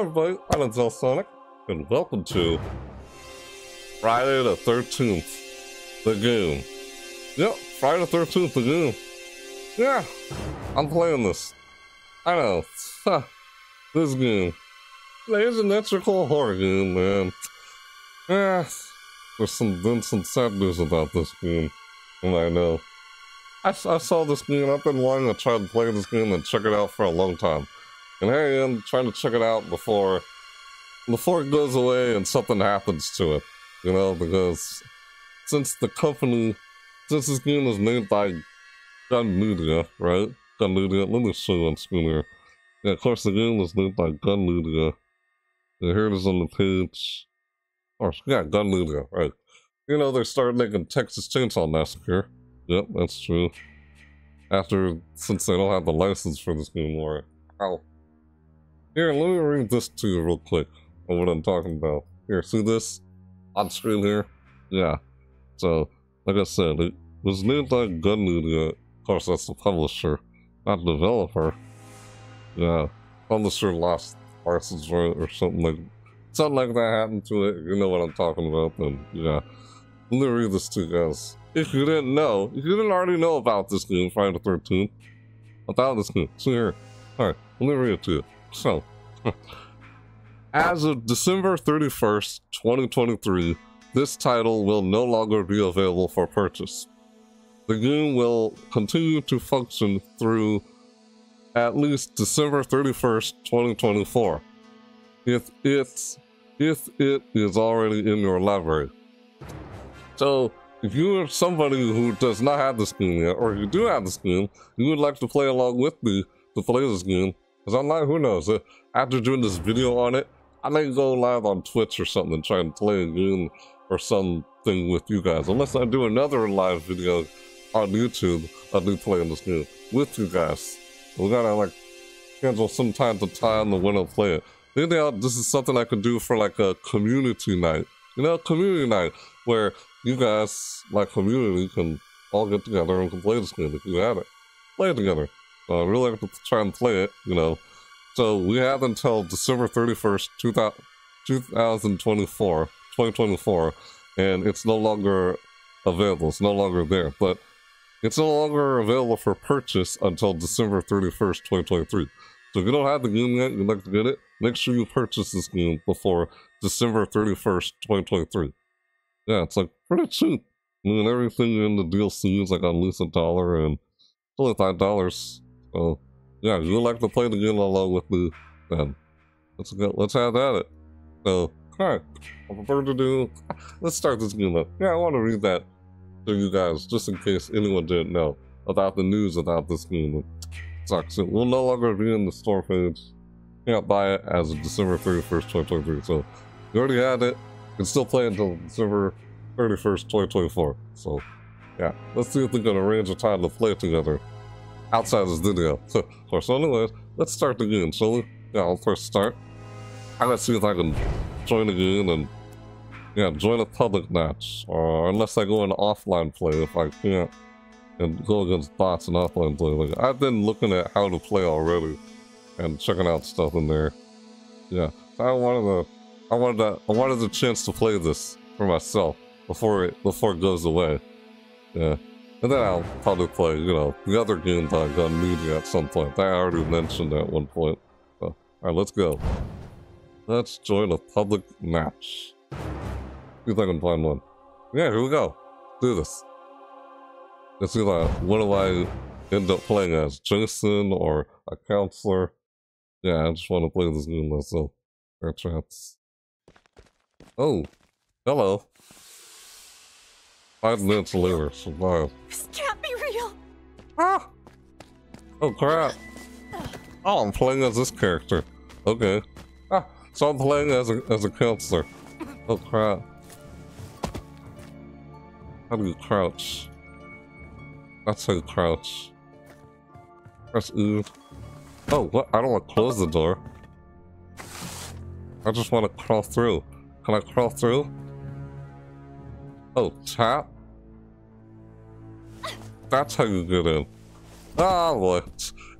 Everybody, I'm Alsonic, and welcome to Friday the 13th, The Game. Yep, Friday the 13th, The Game. Yeah, I'm playing this. I know, huh, this Goon. There's an electrical horror Goon, man. Yeah, there's some, been some sad news about this Goon, and I know. I, I saw this Goon, I've been wanting to try to play this Goon and check it out for a long time. And I am trying to check it out before before it goes away and something happens to it. You know, because since the company since this game was made by Gun Media, right? Gun Media, let me show you on screen here. Yeah, of course the game was made by Gun Media. And here it is on the page. Or yeah, Gun Media, right. You know, they started making Texas Chainsaw Massacre. Yep, that's true. After since they don't have the license for this game anymore. Ow. Here, let me read this to you real quick of what I'm talking about. Here, see this on screen here? Yeah. So, like I said, it was made by Gun Media. Of course, that's the publisher, not developer. Yeah, publisher lost license right or something like something like that happened to it. You know what I'm talking about? Then yeah, let me read this to you guys. If you didn't know, if you didn't already know about this game, Friday the 13th, about this game, see here, all right, let me read it to you. So, as of December 31st, 2023, this title will no longer be available for purchase. The game will continue to function through at least December 31st, 2024. If it's if it is already in your library. So, if you are somebody who does not have this game yet, or you do have this game, you would like to play along with me to play this game, because I'm like, who knows? Uh, after doing this video on it, I may go live on Twitch or something and try and play a game or something with you guys. Unless I do another live video on YouTube of me playing this game with you guys. We gotta like schedule some time to time to when I play it. Maybe I'll, this is something I could do for like a community night. You know, community night where you guys, like community, can all get together and can play this game if you have it. Play it together. So I really have to try and play it, you know. So we have until December 31st, 2024, 2024, and it's no longer available. It's no longer there, but it's no longer available for purchase until December 31st, 2023. So if you don't have the game yet, you'd like to get it, make sure you purchase this game before December 31st, 2023. Yeah, it's like pretty cheap. I mean, everything in the DLC is like at least a dollar and only five dollars. So yeah, if you like to play the game along with me, then let's go, let's have at it. So, alright, without further ado, let's start this game up. Yeah, I want to read that to you guys, just in case anyone didn't know about the news about this game. It sucks. It will no longer be in the store page. You can't buy it as of December 31st, 2023. So, you already had it. You can still play until December 31st, 2024. So, yeah, let's see if we can arrange a time to play together outside this video. So, so anyways, let's start the game, shall we? Yeah, I'll first start. I gotta see if I can join the game and yeah, join a public match. Or unless I go in offline play if I can't and go against bots in offline play. Like I've been looking at how to play already and checking out stuff in there. Yeah. I wanted to I wanted to, I wanted the chance to play this for myself before it before it goes away. Yeah. And then I'll probably play, you know, the other games I got media at some point. I already mentioned at one point. So, alright, let's go. Let's join a public match. See if I can find one. Yeah, here we go. Do this. Let's see like, what do I end up playing as? Jason or a counselor? Yeah, I just want to play this game myself. Air traps. Oh, hello. Five minutes later, survive. This can't be real. Ah! Oh crap. Oh, I'm playing as this character. Okay. Ah, so I'm playing as a, as a counselor. Oh crap. How do you crouch? That's how you crouch. Press E. Oh, what? I don't want to close the door. I just want to crawl through. Can I crawl through? Oh, tap? That's how you get in. Ah, boy.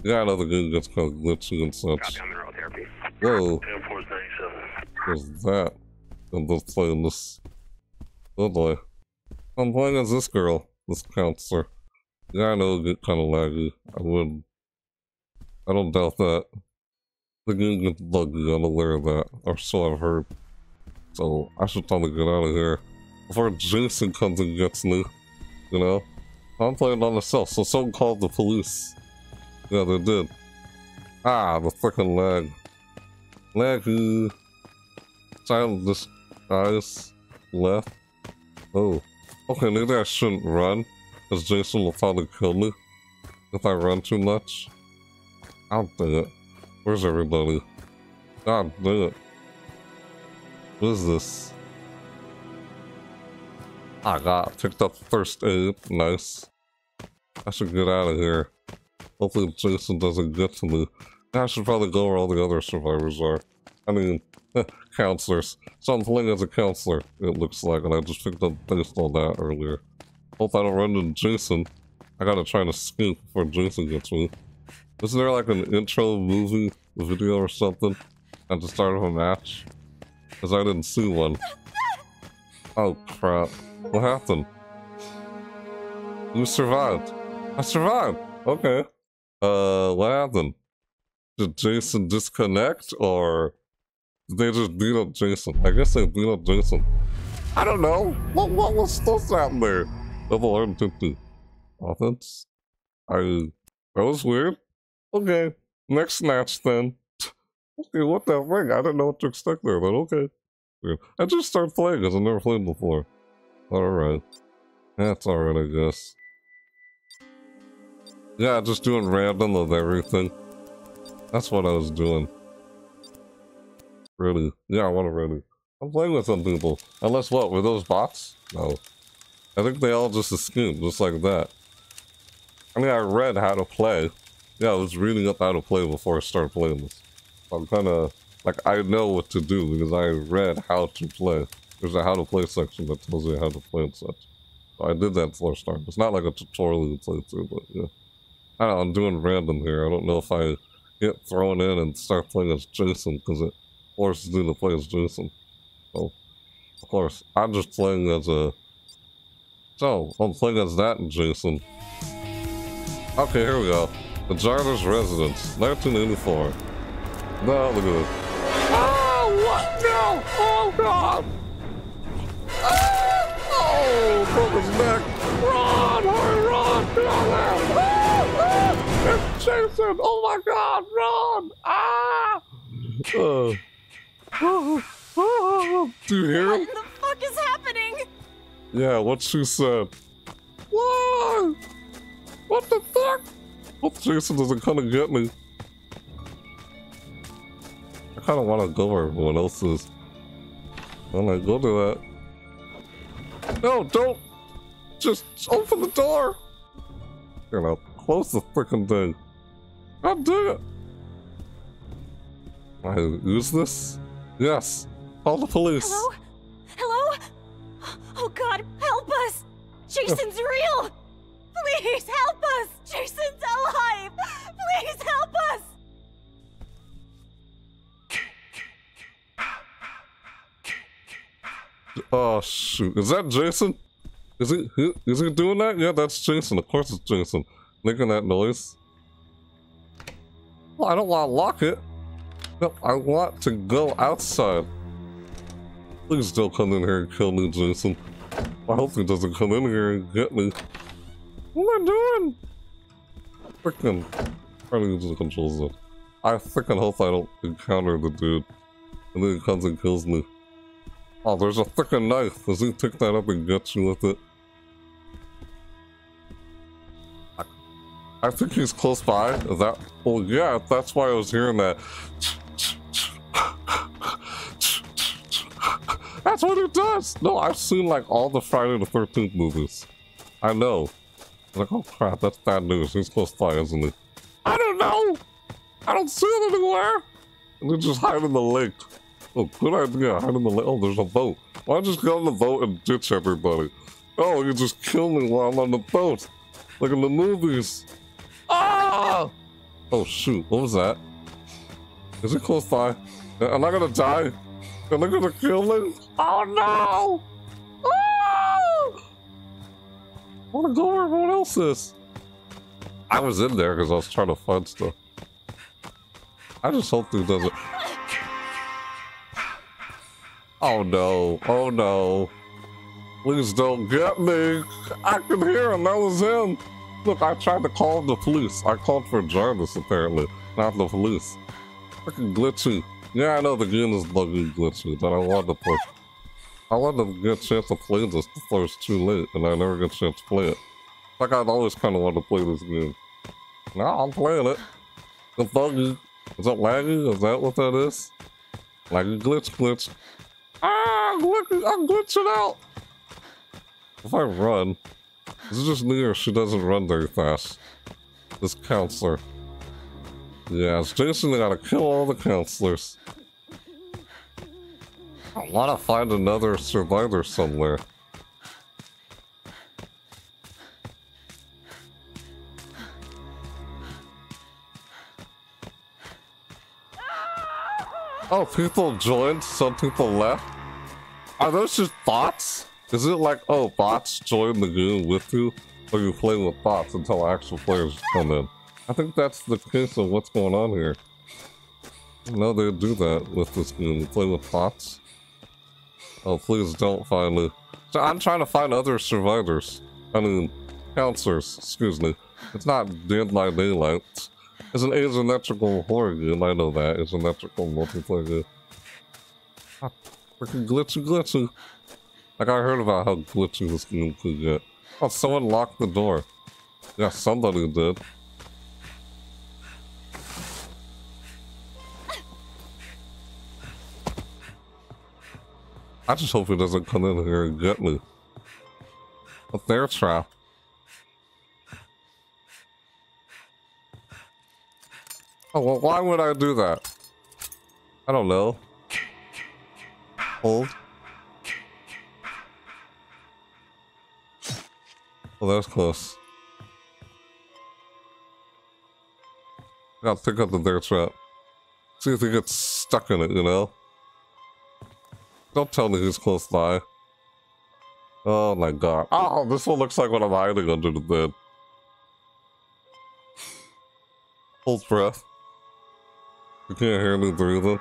Yeah, I know the game gets kind of glitchy and such. Copy on the road therapy. Whoa. 1049 was that? And let's play this. Oh boy. I'm playing as this girl, this counselor. Yeah, I know it'll get kind of laggy. I would. I don't doubt that. The game gets buggy, I'm aware of that. Or so I've heard. So I should probably get out of here before Jason comes and gets me. You know? I'm playing on myself, so someone called the police. Yeah, they did. Ah, the freaking lag. Laggy. Child this guy's left. Oh. Okay, maybe I shouldn't run. Because Jason will probably kill me. If I run too much. I'll do it. Where's everybody? God dang it. What is this? I got picked up first aid. Nice. I should get out of here. Hopefully Jason doesn't get to me. I should probably go where all the other survivors are. I mean, counselors. So I'm playing as a counselor, it looks like, and I just picked up based on that earlier. Hope I don't run into Jason. I gotta try to scoop before Jason gets me. Isn't there like an intro movie video or something at the start of a match? Because I didn't see one. Oh crap. What happened? You survived. I survived! Okay. Uh, what happened? Did Jason disconnect or did they just beat up Jason? I guess they beat up Jason. I don't know. What, what was supposed happen there? Level 150. Offense? I... That was weird. Okay. Next match then. okay, what the frick? I didn't know what to expect there, but okay. I just started playing because I've never played before. Alright. That's alright, I guess. Yeah, just doing random of everything. That's what I was doing. Really? Yeah, I want to really. I'm playing with some people. Unless what? Were those bots? No. I think they all just escaped, just like that. I mean, I read how to play. Yeah, I was reading up how to play before I started playing this. I'm kind of, like, I know what to do because I read how to play. There's a how to play section that tells you how to play and such. So I did that I started. It's not like a tutorial you play through, but yeah. I don't know, I'm doing random here. I don't know if I get thrown in and start playing as Jason because it forces me to play as Jason. So, of course, I'm just playing as a... So, I'm playing as that Jason. Okay, here we go. The Jarvis Residence, 1984. No, look at this. Oh, what? Oh, God! Oh, oh broke his neck! Run! Hurry, run! Get out there! It's Jason! Oh my god, run! Ah! Uh, oh, oh, do you hear him? What the fuck is happening? Yeah, what she said. Why? What the fuck? Hope Jason doesn't come and get me. I kind of want to go where everyone else is. I'm like, go to that. No, don't! Just open the door! You know, close the freaking thing. God damn it! I use this? Yes. Call the police. Hello? Hello? Oh god, help us! Jason's real! Please help us! Jason's alive! Please help us! Oh shoot. Is that Jason? Is he, is he doing that? Yeah, that's Jason. Of course it's Jason. Making that noise. Well, I don't want to lock it. No, I want to go outside. Please don't come in here and kill me, Jason. I hope he doesn't come in here and get me. What am I doing? Freaking trying to use the controls though. I freaking hope I don't encounter the dude. And then he comes and kills me. Oh, there's a freaking knife. Does he pick that up and get you with it? I, think he's close by. Is that? Well, yeah, that's why I was hearing that. That's what it does! No, I've seen like all the Friday the 13th movies. I know. I'm like, oh crap, that's bad news. He's close by, isn't he? I don't know! I don't see it anywhere! And they just hiding in the lake. Oh, good idea. Hide in the lake. Oh, there's a boat. Why just get on the boat and ditch everybody? Oh, you just kill me while I'm on the boat. Like in the movies. Oh! Oh, shoot. What was that? Is it close by? Am I gonna die? And they're gonna kill me? Oh no! Oh! I wanna go where everyone else is. I was in there because I was trying to find stuff. I just hope he doesn't. Oh no, oh no. Please don't get me. I can hear him, that was him. Look, I tried to call the police. I called for Jarvis, apparently, not the police. Freaking glitchy. Yeah, I know the game is buggy glitchy, but I wanted to play. I wanted to get a chance to play this before it's too late, and I never get a chance to play it. Like, I'd always kind of wanted to play this game. Now I'm playing it. It's buggy. Is that laggy? Is that what that is? Laggy glitch glitch. Ah, look, I'm glitching out. If I run, this is just near she doesn't run very fast. This counselor. Yeah, it's Jason gotta kill all the counselors. I wanna find another survivor somewhere. Oh, people joined, some people left. Are those just bots? Is it like, oh, bots join the game with you, or you play with bots until actual players come in? I think that's the case of what's going on here. No, they do that with this game. Play with bots. Oh, please don't find me. So I'm trying to find other survivors. I mean, counselors, excuse me. It's not Dead by Daylight. It's an asymmetrical horror game, I know that. It's an Asymmetrical multiplayer game. Ah, freaking glitchy glitchy. Like I heard about how glitchy this game could get. Oh, someone locked the door. Yeah, somebody did. I just hope he doesn't come in here and get me. But they're trapped. Oh, well, why would I do that? I don't know. Hold. Well, that was close. Gotta pick up the bear trap. See if he gets stuck in it, you know? Don't tell me he's close by. Oh my god. Oh, this one looks like what I'm hiding under the bed. Hold breath. You can't hear me breathing.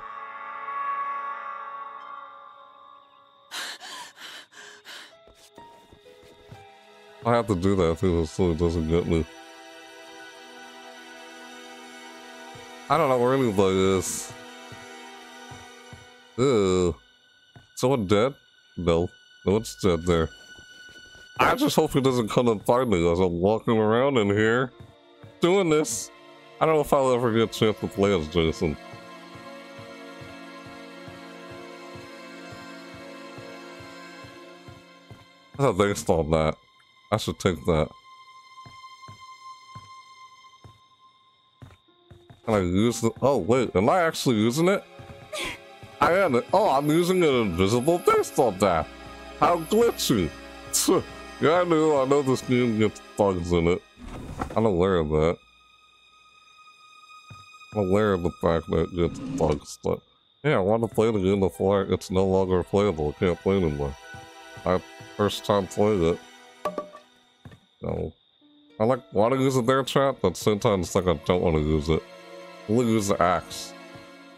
I have to do that too so it doesn't get me. I don't know where anybody is. Ew. Someone dead? No. No one's dead there. I just hope he doesn't come and find me as I'm walking around in here doing this. I don't know if I'll ever get a chance to play as Jason. I thought they on that. I should take that. Can I use the- oh wait, am I actually using it? I am Oh, I'm using an invisible based on that. How glitchy. yeah, I know, I know this game gets bugs in it. I'm aware of that. Aware of the fact that it gets bugs, but yeah, I want to play the game before it's no longer playable. I can't play anymore. I first time playing it. No. I like want to use a bear trap, but sometimes it's like I don't want to use it. We'll use the axe.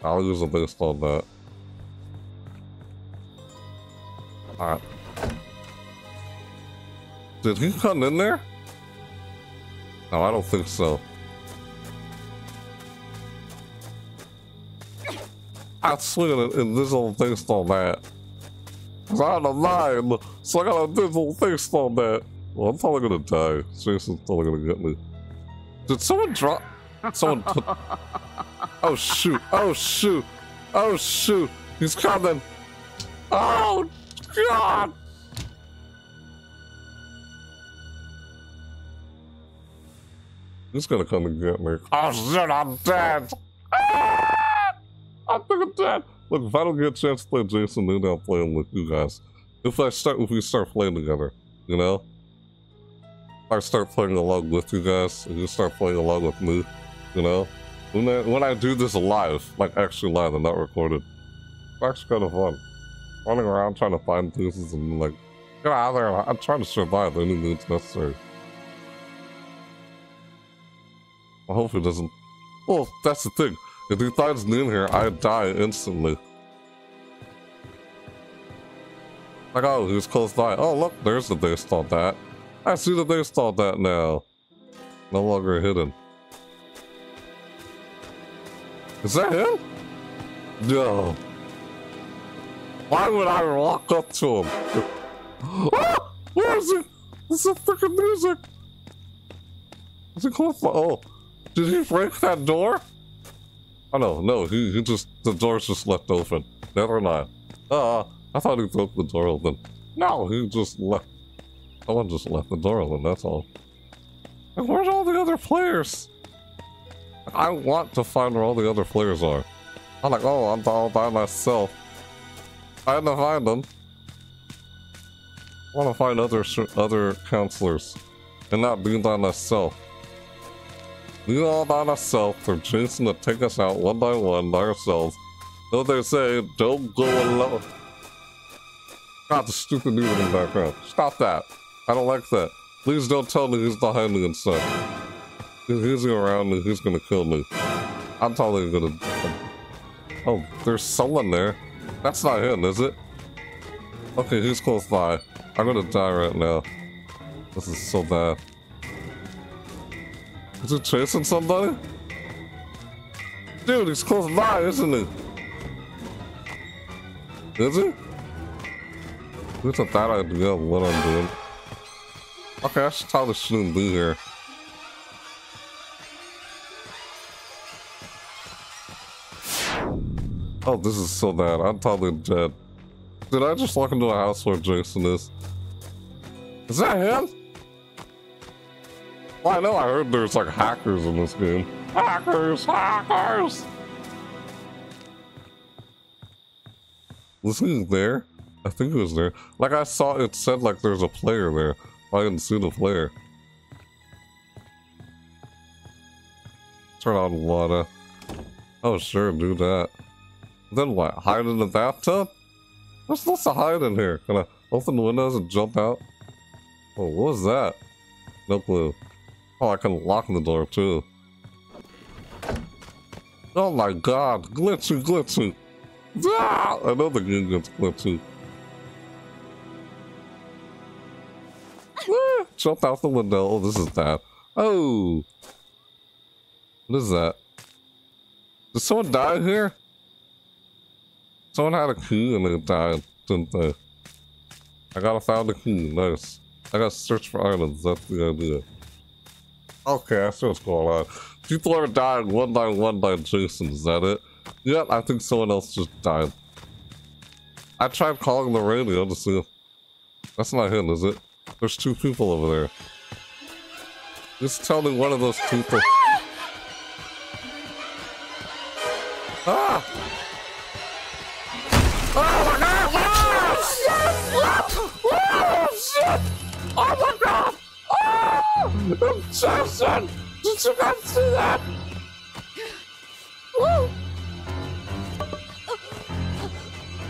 I'll use it based on that. Alright. Did he come in there? No, I don't think so. I swing an invisible based on that. I had a nine, so I got a invisible based on that. Well, I'm probably gonna die. Jason's probably gonna get me. Did someone drop? Someone put... Oh shoot! Oh shoot! Oh shoot! He's coming! Oh God! He's gonna come and get me. Oh shit! I'm dead! Ah! I think I'm dead. Look, if I don't get a chance to play Jason, then I'll play him with you guys. If I start, if we start playing together, you know. I start playing along with you guys, and you start playing along with me, you know? When I, when I do this live, like actually live and not recorded, actually kind of fun. Running around trying to find places and like, get out of there. I'm trying to survive any means necessary. I hope it doesn't. Well, that's the thing. If he finds me here, I die instantly. Like, oh, was close by. Oh, look, there's the they stalled that. I see that they stalled that now. No longer hidden. Is that him? No. Why would I walk up to him? ah, where is he? It's the freaking music. Is it close? Oh, did he break that door? Oh no, no, he, he just, the door's just left open. Never mind. Uh, I thought he broke the door open. No, he just left. Someone just left the door open, that's all. And where's all the other players? I want to find where all the other players are. I'm like, oh, I'm all by myself. I had to find them. I want to find other other counselors and not be by myself. Be all by myself for Jason to take us out one by one by ourselves. Though they say, don't go alone. God, the stupid dude in the background. Stop that. I don't like that. Please don't tell me he's behind me and stuff. He's around me, he's gonna kill me. I'm totally gonna... Um, oh, there's someone there. That's not him, is it? Okay, he's close by. I'm gonna die right now. This is so bad. Is he chasing somebody? Dude, he's close by, isn't he? Is he? A bad idea of what I'm doing? Okay, I should probably shouldn't be here. Oh, this is so bad. I'm probably dead. Did I just walk into a house where Jason is? Is that him? Well, I know I heard there's like hackers in this game. Hackers! Hackers! Was he there? I think he was there. Like I saw it said like there's a player there. I didn't see the player. Turn on water. Oh sure, do that. Then what? Hide in the bathtub? There's supposed to hide in here. Can I open the windows and jump out? Oh, what was that? No clue. Oh, I can lock the door too. Oh my god, glitchy, glitchy. Ah! The game gets glitchy. ah, jump out the window. Oh, this is bad. Oh. What is that? Did someone die here? Someone had a key and they died, didn't they? I gotta find the key, nice. I gotta search for items, that's the idea. Okay, I see what's going on. People are dying one by one by Jason, is that it? Yeah, I think someone else just died. I tried calling the radio to see if... That's not him, is it? There's two people over there. Just tell me one of those people... Ah! Oh my god! Oh shit! Oh shit! Oh my! Oh! Jason! Did you guys see that?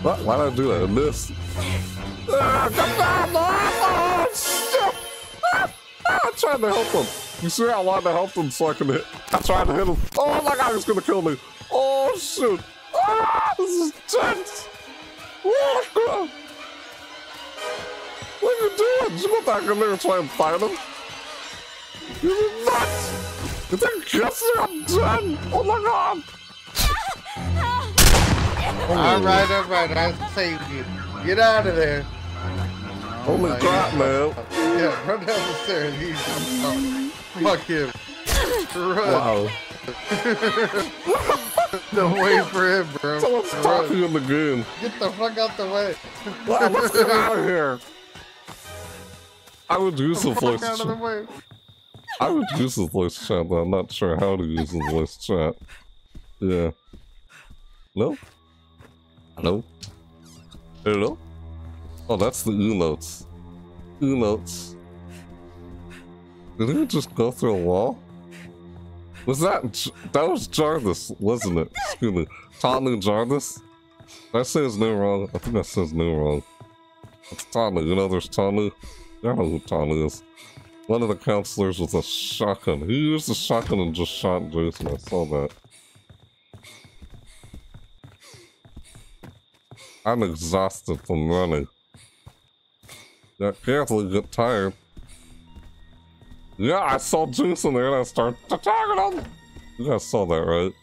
What? Why did I do that? I missed. I tried to help him. You see, how I wanted to help him so I can hit. I tried to hit him. Oh my god, he's gonna kill me. Oh shoot! Ah, this is tense. What are you doing? You go back in there and try and fight him? You're nuts! You think guessing I'm done? Oh my god! Alright, alright, I saved you. Get out of there. Holy Oh, crap, oh, yeah. man. Yeah, run down the stairs. He's, oh, fuck him. Run. Wow. Don't wait for him, bro. Someone's Run. talking in the game. Get the fuck out the way. Wow, let's get out of here. I would use the Fuck I would use the voice chat, but I'm not sure how to use the voice chat. Yeah. No? Hello? Hello? Oh, that's the emotes. Emotes. Did he just go through a wall? Was that that was Jarvis, wasn't it? Excuse me, Tommy Jarvis. Did I say his name wrong? I think I said his name wrong. It's Tommy. You know there's Tommy? I don't know who Tommy is. One of the counselors with a shotgun. He used a shotgun and just shot Jason. I saw that. I'm exhausted from running. Got carefully get tired. Yeah, I saw Jason there and I started attacking him. You guys saw that, right?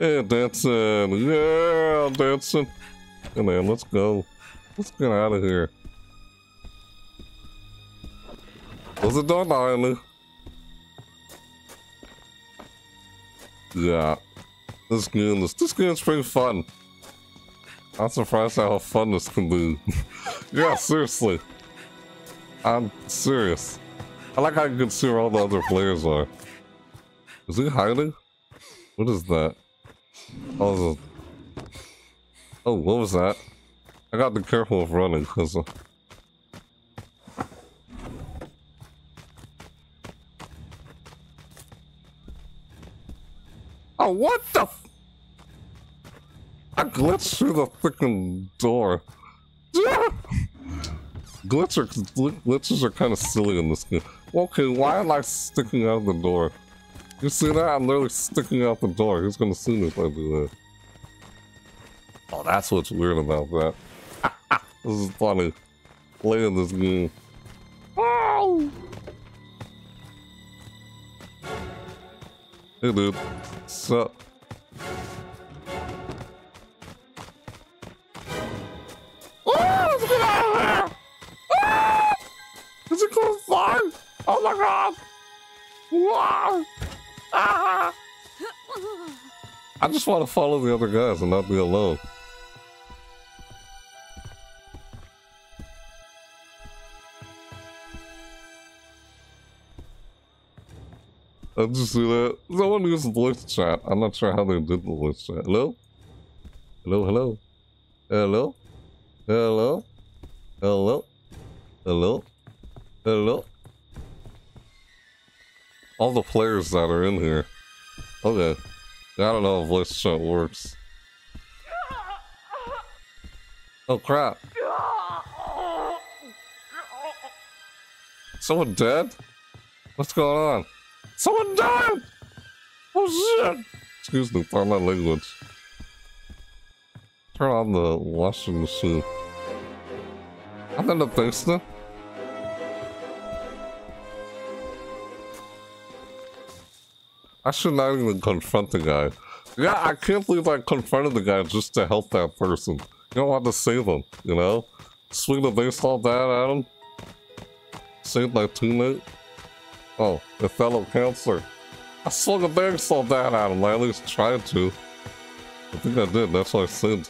Yeah, dancing. Yeah, dancing. On, let's go. Let's get out of here. Was it done finally? Yeah. This game is this game's pretty fun. I'm surprised at how fun this can be. yeah, seriously. I'm serious. I like how you can see where all the other players are. Is he hiding? What is that? Oh, oh what was that? I got to be careful of running because. Uh, What the? F I glitched through the freaking door. Glitch glitches are kind of silly in this game. Okay, why am I sticking out the door? You see that? I'm literally sticking out the door. Who's gonna see me if I do that? Oh, that's what's weird about that. this is funny. Playing this game. Oh! Hey, dude. What's up? Oh, let's get out of here! Is it by? Oh my god! Wow! Ah! I just want to follow the other guys and not be alone. I just see that. Someone used voice chat. I'm not sure how they did the voice chat. Hello? Hello, hello? Hello? Hello? Hello? Hello? Hello? All the players that are in here. Okay. I don't know if voice chat works. Oh crap. Someone dead? What's going on? Someone died! Oh shit! Excuse me, pardon my language. Turn on the washing machine. I'm in the basement. I should not even confront the guy. Yeah, I can't believe I confronted the guy just to help that person. You don't want to save him, you know? Swing the baseball bat at him. Save my teammate. Oh, a fellow counselor. I swung a baseball bat at him. I at least tried to. I think I did. That's what I said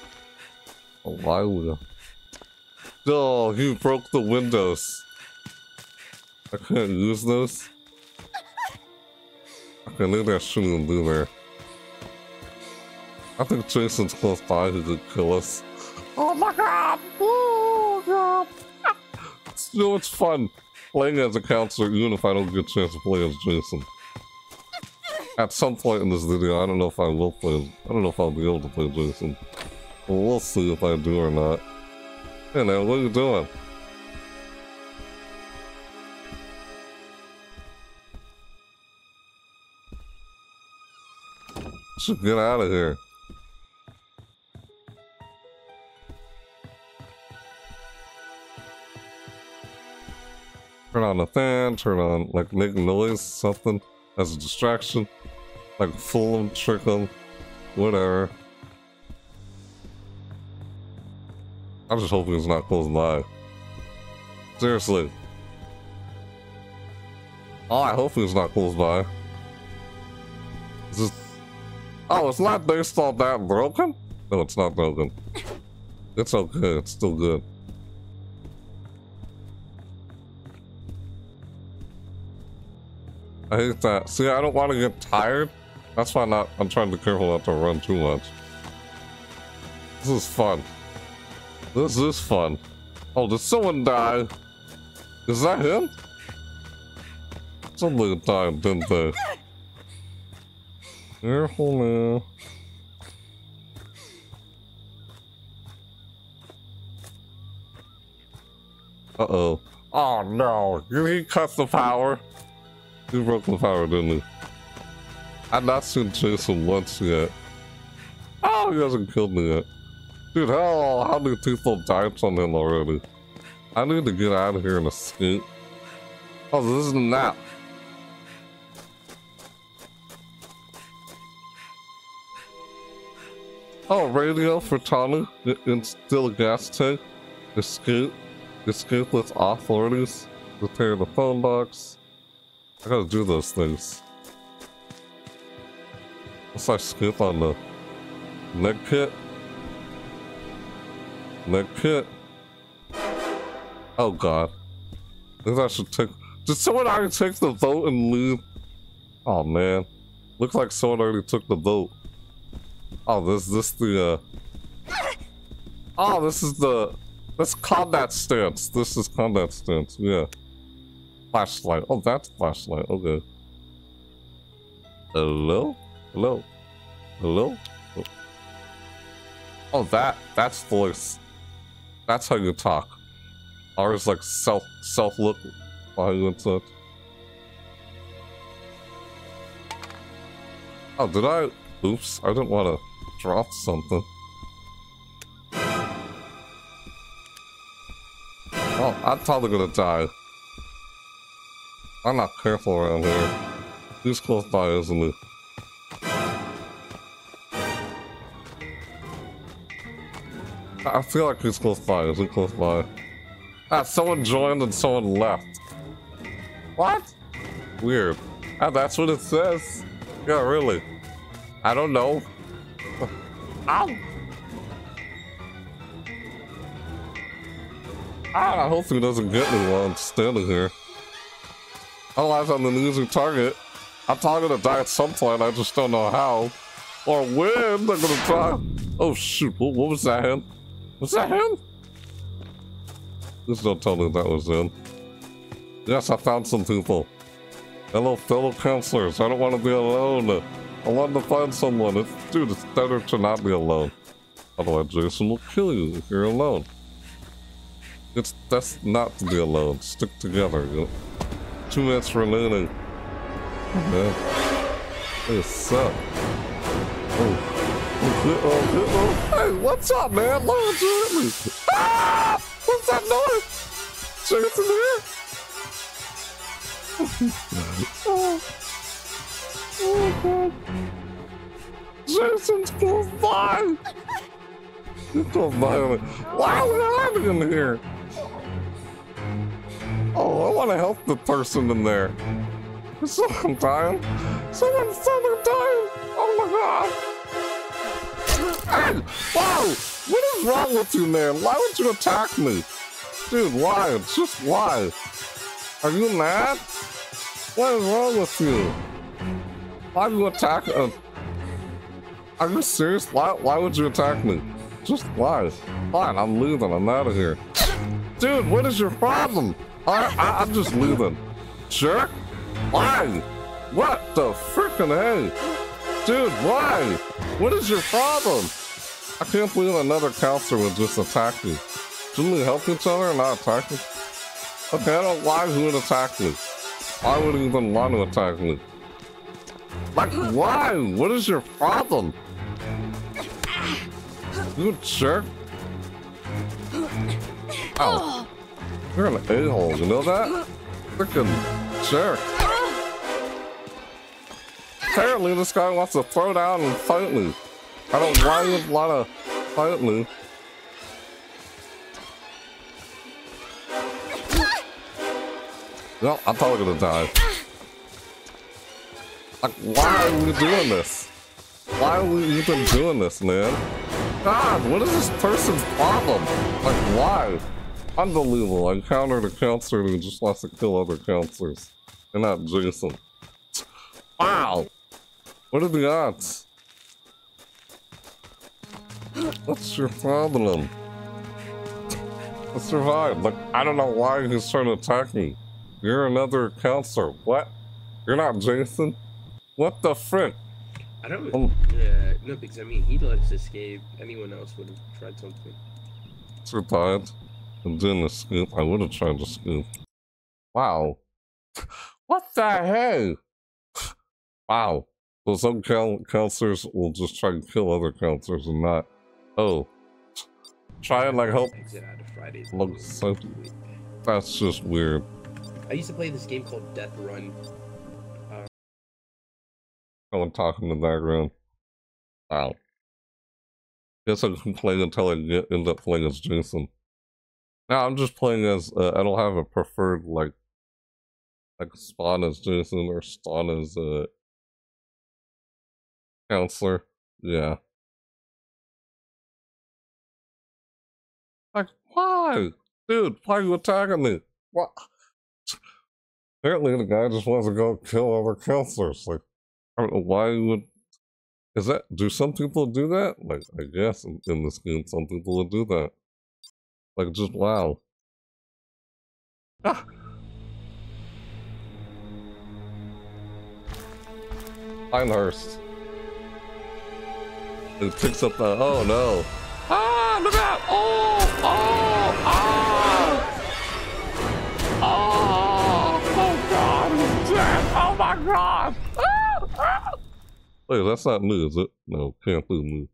a while ago. Oh, he broke the windows. I can't use those. Okay, maybe I shouldn't do there. I think Jason's close by who could kill us. Oh my god! Oh god! you know, it's fun playing as a counselor even if I don't get a chance to play as Jason. At some point in this video, I don't know if I will play, I don't know if I'll be able to play Jason. But we'll see if I do or not. Hey man, what are you doing? Get out of here. Turn on the fan, turn on, like, make noise, something, as a distraction. Like, fool them, trick them, whatever. I'm just hope he's not close by. Seriously. Oh, I hope he's not close by. This... Oh, it's not based on that broken? No, it's not broken. It's okay, it's still good. I hate that. See, I don't want to get tired. That's why not. I'm trying to be careful not to run too much. This is fun. This is fun. Oh, did someone die? Is that him? Somebody died, didn't they? Careful now. Uh-oh. Oh no, he cuts the power. Broke the power, didn't he? I've not seen Jason once yet. Oh, he hasn't killed me yet. Dude, how, how many people died on him already? I need to get out of here and escape. Oh, this is a nap. Oh, radio for Tommy. Instill a gas tank. Escape. Escape with authorities. Repair the phone box. I gotta do those things. Unless I skip on the leg kit. Leg kit. Oh god. I think I should take... Did someone already take the vote and leave? Oh man. Looks like someone already took the vote. Oh, this this the uh Oh, this is the that's combat stance. This is combat stance, yeah. Flashlight. Oh that's flashlight, okay. Hello? Hello? Hello? Oh, oh that that's voice. That's how you talk. Ours like self self look while you such. Oh, did I? Oops, I didn't want to drop something. Oh, I'm probably gonna die. I'm not careful around here. He's close by, isn't he? I feel like he's close by. Is he close by? Ah, someone joined and someone left. What? Weird. Ah, that's what it says. Yeah, really. I don't know. Ow! Ah, I hope he doesn't get me while I'm standing here. Otherwise, I'm an easy target. I'm probably gonna die at some point, I just don't know how. Or when they're gonna die. Oh shoot, what, what was that him? Was that him? Please don't tell me that was him. Yes, I found some people. Hello, fellow counselors. I don't want to be alone. I want to find someone. It's, dude, it's better to not be alone. Otherwise, Jason will kill you if you're alone. It's best not to be alone. Stick together. You know? Two minutes remaining. Man. Hey, what's up? Oh. Oh, oh, Hey, what's up, man? Would hit me? Ah! What's that noise? Jason here? oh. Oh god. Jason's close by! Close by me. Why are we hiding in here? Oh, I want to help the person in there. Someone dying. Someone's someone dying. Oh my god. Hey! Whoa! What is wrong with you, man? Why would you attack me? Dude, why? Just why? Are you mad? What is wrong with you? Why would you attack a... Are you serious? Why, why would you attack me? Just why? Fine, I'm leaving. I'm out of here. Dude, what is your problem? I, I, I'm just leaving. Jerk? Why? What the frickin' hey? Dude, why? What is your problem? I can't believe another counselor would just attack me. Shouldn't we help each other and not attack me? Okay, I don't why who would attack me. Why would he even want to attack me? Like, why? What is your problem? You jerk. Oh. You're an a-hole, you know that? Freaking jerk. Apparently this guy wants to throw down and fight me. I don't why you want to fight me. Well, I'm probably gonna die. Like, why are we doing this? Why are we even doing this, man? God, what is this person's problem? Like, why? Unbelievable. I encountered a counselor who just wants to kill other counselors. And not Jason. Wow! What are the odds? What's your problem? I survived. Like, I don't know why he's trying to attack me. You're another counselor. What? You're not Jason? What the frick? I don't. Oh. Yeah, no, because I mean, he let us escape. Anyone else would have tried something. Survived. I'm doing the scoop. I would have tried the scoop. Wow. What the hell? Wow. So some coun counselors will just try and kill other counselors and not. Oh. Try and like help. Exit out of Fridays. Look, so that's just weird. I used to play this game called Death Run. Uh, Someone talking in the background. Wow. Guess I can play until I get end up playing as Jason. Now I'm just playing as uh, I don't have a preferred like like spawn as Jason or spawn as uh counselor. Yeah. Like why? Dude, why are you attacking me? What? Apparently the guy just wants to go kill other counselors. Like I don't know why would is that do some people do that? Like I guess in, in this game some people would do that. Like just wow. Ah. Pinehurst. It picks up the oh no. Ah look out! Oh oh oh Oh oh god he's dead! Oh my god! Wait, that's not me, is it? No, can't do me.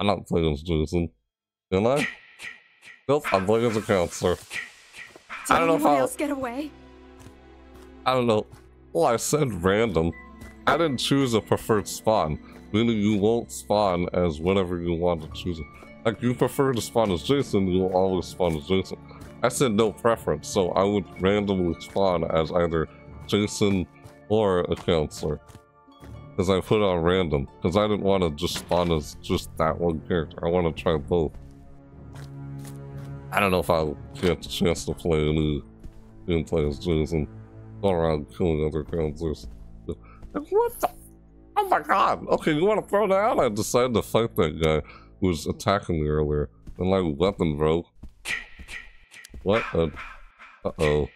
I'm not playing as Jason. Can I? Nope, I'm playing as a counselor. Did I don't know I'll- else get away? I don't know. Well, I said random. I didn't choose a preferred spawn, meaning you won't spawn as whatever you want to choose. Like, you prefer to spawn as Jason, you will always spawn as Jason. I said no preference, so I would randomly spawn as either Jason or a counselor. Because I put on random, because I didn't want to just spawn as just that one character. I want to try both. I don't know if I'll get the chance to play any gameplay as Jason go around killing other counselors. What the? Oh my god! Okay, you want to throw down? I decided to fight that guy who was attacking me earlier. And like weapon broke. What? Uh oh.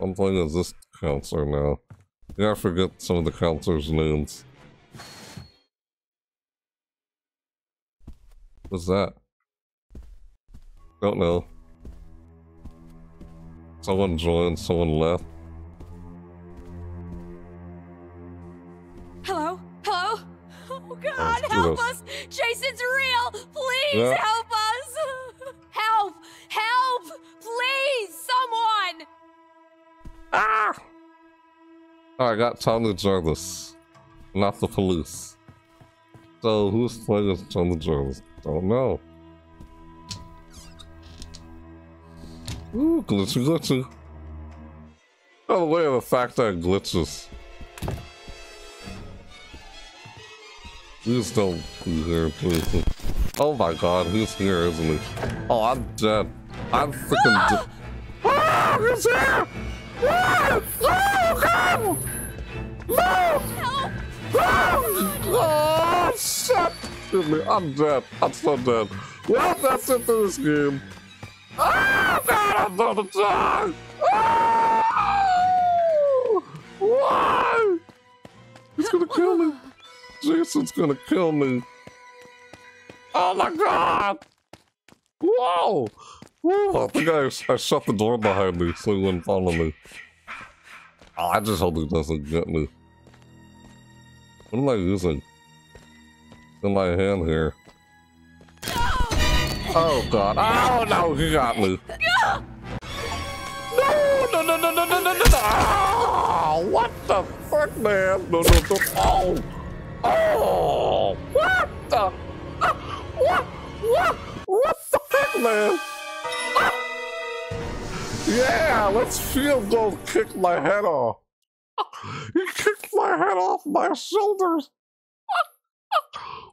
I'm playing as this counselor now. Yeah, I forget some of the counselors' names. What's that? Don't know. Someone joined, someone left. Hello? Hello? Oh God, do help us! Jason's real! Please Yeah. help us! Help! Help! Please, someone! Ah! I got Tommy Jarvis, not the police. So who's playing as Tommy Jarvis? Don't know. Ooh, glitchy, glitchy. By the way, the fact that it glitches. Please don't be here, please. Oh my god, who's here, isn't he? Oh, I'm dead. I'm freaking dead. Ah, who's here? Ah! Oh, God! No! Help! Oh, shit! Excuse me, I'm dead. I'm so dead. Well, that's it for this game. Oh, God, I'm gonna die! Oh! Why? He's gonna kill me. Jason's gonna kill me. Oh my god! Whoa! Whoa! I think I, I shut the door behind me so he wouldn't follow me. Oh, I just hope he doesn't get me. What am I using? In my hand here. Oh god. Oh no, he got me. No, no, no, no, no, no, no, no. Oh, what the fuck, man? No, no, no. Oh. Oh. What the? What? What? What the fuck, man? Yeah, let's feel go kick my head off. He kicked my head off my shoulders.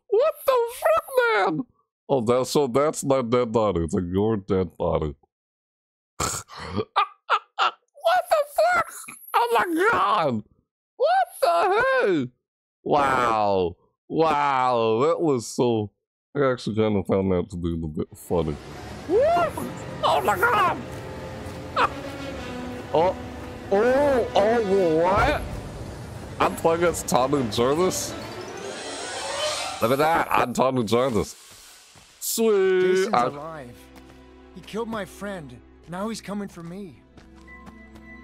What the fuck, man? Oh, that's so that's my dead body. It's like your dead body. what the fuck? Oh my god! What the hell? Wow. Wow, that was so I actually kind of found that to be a little bit funny. Oh my god! Oh, oh, oh, what? I'm playing as Tom Tommy Jarvis. Look at that, I'm Tom Tommy Jarvis. Sweet. Jason's I- alive. He killed my friend. Now he's coming for me.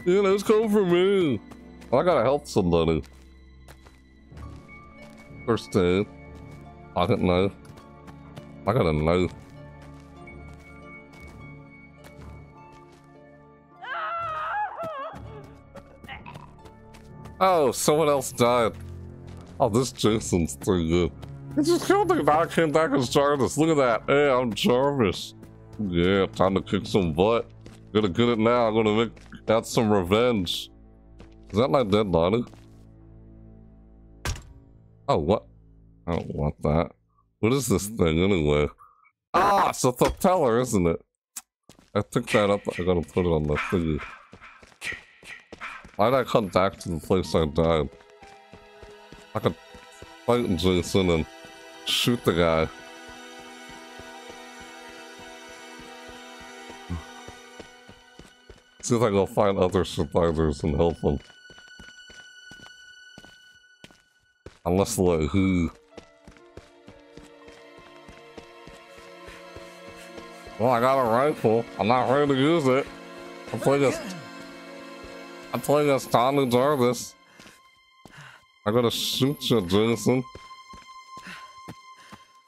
Yeah, let's go for me. I gotta help somebody. First aid. I don't know. I gotta know. Oh, someone else died. Oh, this Jason's too good. He just killed the guy came back as Jarvis. Look at that. Hey, I'm Jarvis. Yeah, time to kick some butt. Gonna get it now. I'm gonna make got some revenge. Is that my dead body? Oh, what? I don't want that. What is this thing anyway? Ah, it's a propeller, isn't it? I took that up. I gotta put it on the thingy. Why'd I come back to the place I died? I could fight Jason and shoot the guy. See if I can find other survivors and help them. Unless like who? Well, I got a rifle. I'm not ready to use it. I'm playing as I'm playing as Tommy Jarvis. I gotta shoot you, Jason.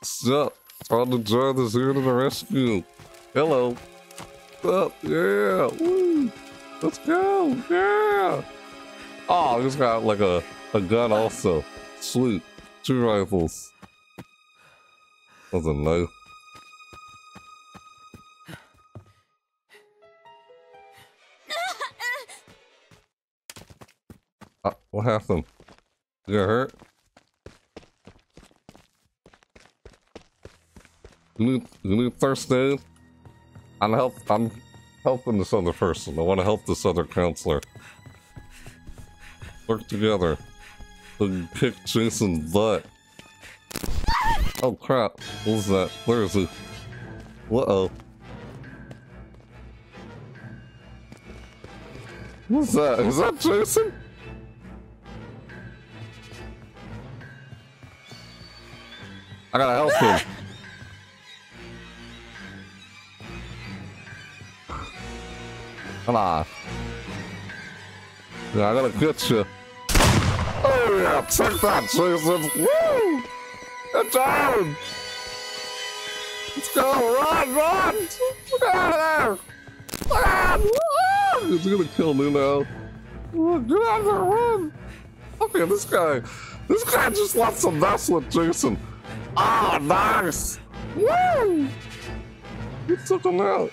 Sup? Tommy Jarvis here to the rescue. Hello. Up, yeah. Woo. Let's go. Yeah. Oh, he's got like a, a gun also. Sweet. Two rifles. That's a knife. What happened? You got hurt? You need first aid? I'm help. I'm helping this other person. I want to help this other counselor. Work together. And kick Jason's butt. Oh crap! What was that? Where is he? Uh oh. What's that? Is that Jason? I gotta help him. Come on. Yeah, I gotta get you. Oh yeah, take that, Jesus. Woo! Get down! Let's go, run, run! Get out of there! Run! Woo! He's gonna kill me now. Oh, Get out of there, run! Okay, this guy, this guy just wants to mess with Jason. Ah, nice! Woo! You took him out.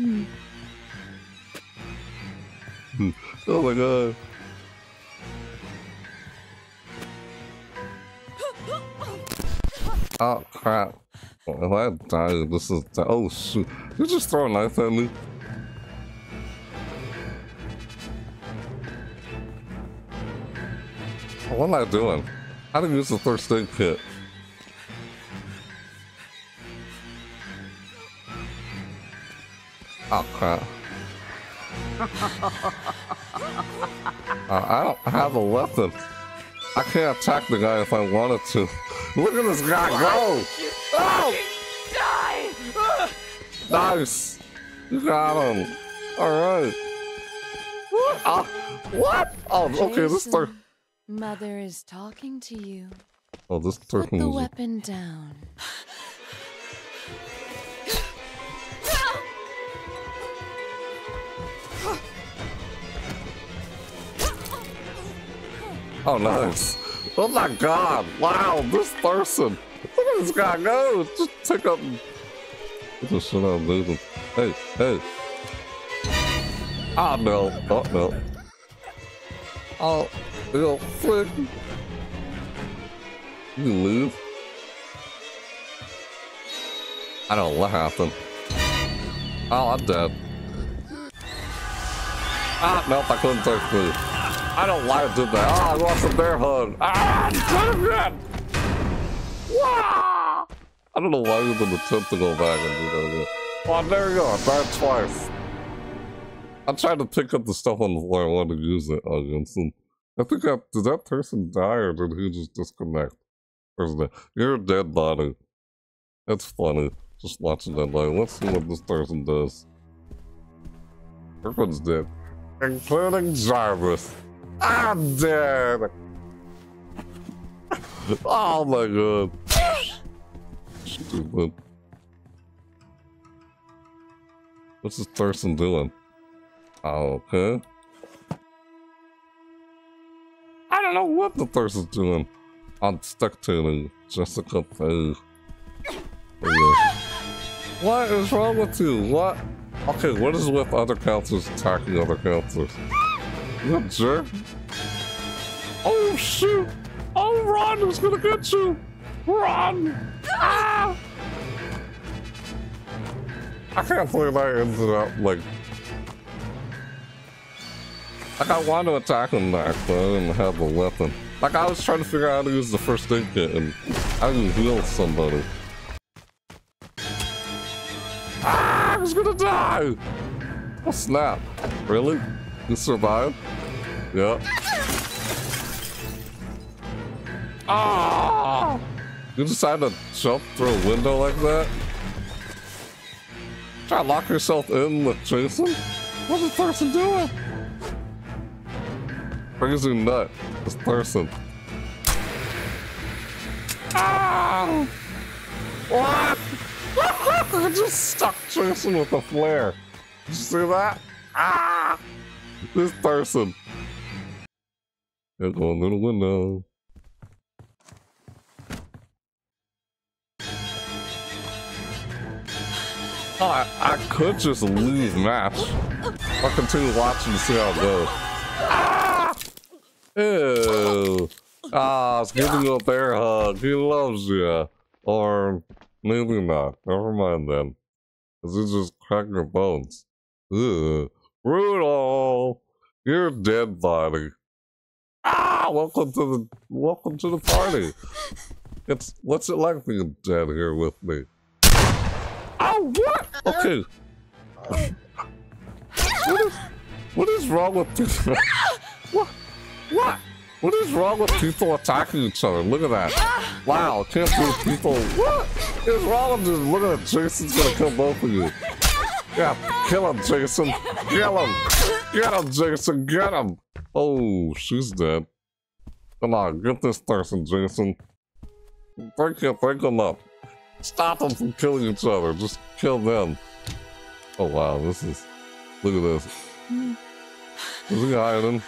Hmm. oh my god. Oh crap. If I die, this is. Oh shoot. You just throw a knife at me? What am I doing? I to use the first aid kit? Oh crap. Uh, I don't have a weapon. I can't attack the guy if I wanted to. Look at this guy go! Oh! Die! Nice! You got him. Alright. Ah, what? Oh, okay, this turn. Mother is talking to you. Oh, this turn. Put the weapon down. Oh, nice. Oh my god. Wow, this person. Look at this guy go. Just take up. Get the shit out of. Hey, hey. Ah, no. Oh, no. Oh, you flick. You lose. I don't what happened. Oh, I'm dead. Ah, nope, I couldn't take food. I don't like I did that. Ah, I lost a bear hug. Ah, son of a Wow! I don't know why we didn't attempt to go back and do that again. Oh, there you go. I died twice. I'm trying to pick up the stuff on the floor. I wanted to use it against them. I think I, did that person die or did he just disconnect? That? You're a dead body. That's funny. Just watching that like, let's see what this person does. Everyone's dead. Including Jarvis. Dead! oh my god. Stupid. What's this person doing? Oh, okay. I don't know what the person's doing. I'm spectating Jessica Page. Yeah. What is wrong with you? What? Okay, what is with other counselors attacking other counselors? You jerk? Shoot! Oh run! Who's gonna get you? Run! Ah! I can't believe I ended up like. Like I wanted to attack him back, but I didn't have the weapon. Like I was trying to figure out how to use the first aid kit and I to heal somebody. Ah, I was gonna die! Oh snap. Really? You survived? Yeah. Ah! You decide to jump through a window like that? Try to lock yourself in with Jason? What's this person doing? Crazy nut. This person. Ah! What? I just stuck Jason with a flare. Did you see that? Ah! This person. They're going through the window. Oh, I, I could just lose match. I'll continue watching to see how it goes. Ah! Ew. Ah, it's giving you a bear hug. He loves you. Or maybe not. Never mind then. Cause he just cracked your bones. Ugh. Brutal. You're dead body. Ah, welcome to the welcome to the party. It's what's it like being dead here with me? Oh, what? Okay. What is, what is wrong with people? What? What? What is wrong with people attacking each other? Look at that. Wow, can't believe people. What is wrong with this? Look at that. Jason's gonna kill both of you. Yeah, kill him, Jason. Kill him. Get him, Jason. Get him. Oh, she's dead. Come on, get this person, Jason. Break him, break him up. Stop them from killing each other. Just kill them. Oh wow, this is. Look at this. Is he hiding?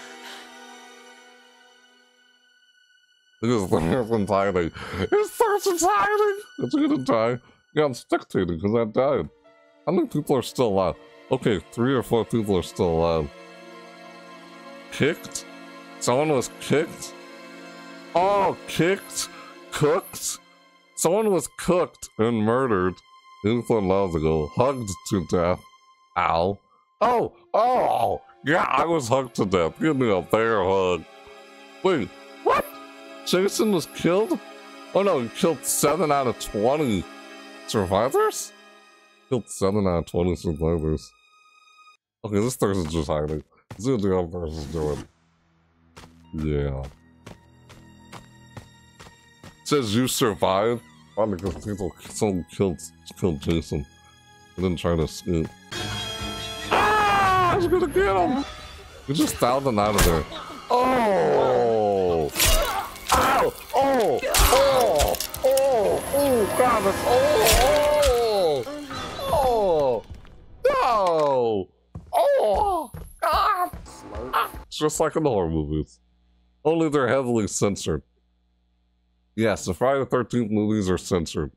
Look at this person's hiding. This person's hiding! It's gonna die. Yeah, I'm spectating because I died. How many people are still alive? Okay, three or four people are still alive. Kicked? Someone was kicked? Oh, kicked? Cooked? Someone was cooked and murdered infant miles ago, hugged to death. Ow. Oh, oh, yeah, I was hugged to death. Give me a bear hug. Wait, what? Jason was killed? Oh no, he killed 7 out of 20 survivors? Killed 7 out of 20 survivors. Okay, this person's just hiding. Let's see what the other person's doing. Yeah. It says you survived. Probably because people someone killed killed Jason and then try to escape. Ah! I was gonna get him! We just found him out of there. Oh! Ow! Oh! Oh! Oh! Oh! God! That's, oh! Oh! Oh! No! Oh! God! It's just like in horror movies. Only they're heavily censored. Yes, the Friday the 13th movies are censored.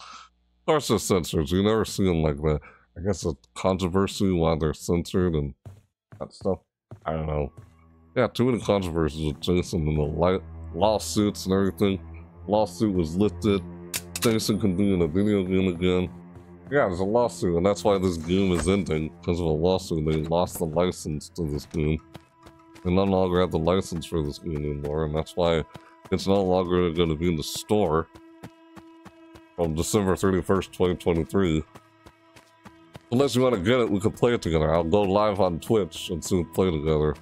Of course they're censored. You never see them like that. I guess a controversy why they're censored and that stuff. I don't know. Yeah, too many controversies with Jason and the light lawsuits and everything. Lawsuit was lifted. Jason can be in a video game again. Yeah, there's a lawsuit, and that's why this game is ending. Because of a lawsuit, they lost the license to this game. They no longer have the license for this game anymore, and that's why it's no longer going to be in the store from December 31st, 2023. Unless you want to get it, we could play it together. I'll go live on Twitch and see soon play together.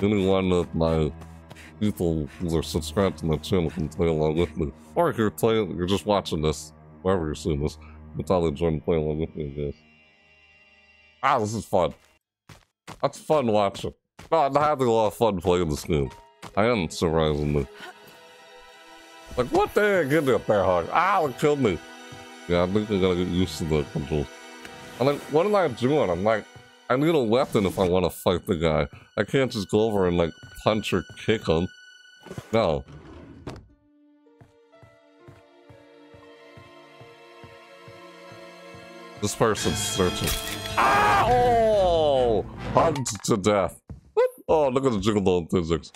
Any one of my people who are subscribed to my channel can play along with me. Or if you're playing, you're just watching this, wherever you're seeing this. It's all enjoying playing along with me, guys. Ah, this is fun. That's fun watching. No, I'm having a lot of fun playing this game. I am surprisingly. Like, what the heck? Get me up there, hard. Ah, it killed me. Yeah, I think I gotta get used to the controls. I'm like, what am I doing? I'm like, I need a weapon if I want to fight the guy. I can't just go over and like punch or kick him. No. This person's searching. Ah! Oh! Hugged to death. Oh, look at the jiggle physics.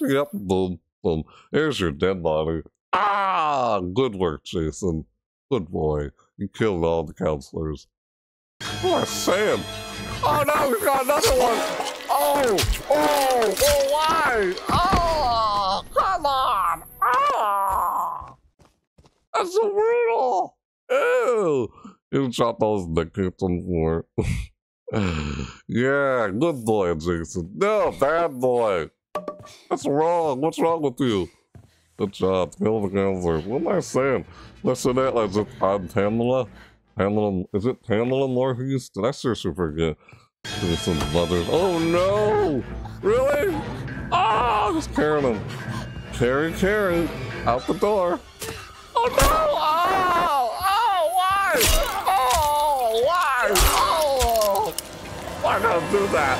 Yep, boom, boom. Here's your dead body. Ah! Good work, Jason. Good boy. You killed all the counselors. What Sam. Oh no, we've got another one! Oh! Oh! Oh, why? Oh! Come on! Oh! That's so brutal! Ew! You drop those the kitchen floor. yeah, good boy, Jason. No, bad boy. What's wrong? What's wrong with you? Good job. Kill the counselor. What am I saying? Listen like, is it on Pamela? Pamela, is it Pamela Morpheus? Did I seriously forget? Some mothers. Oh no! Really? Oh, just carrying him. Carry, carry. Out the door. Oh no! Oh! Oh, why? Oh, why? Oh! Why not do that?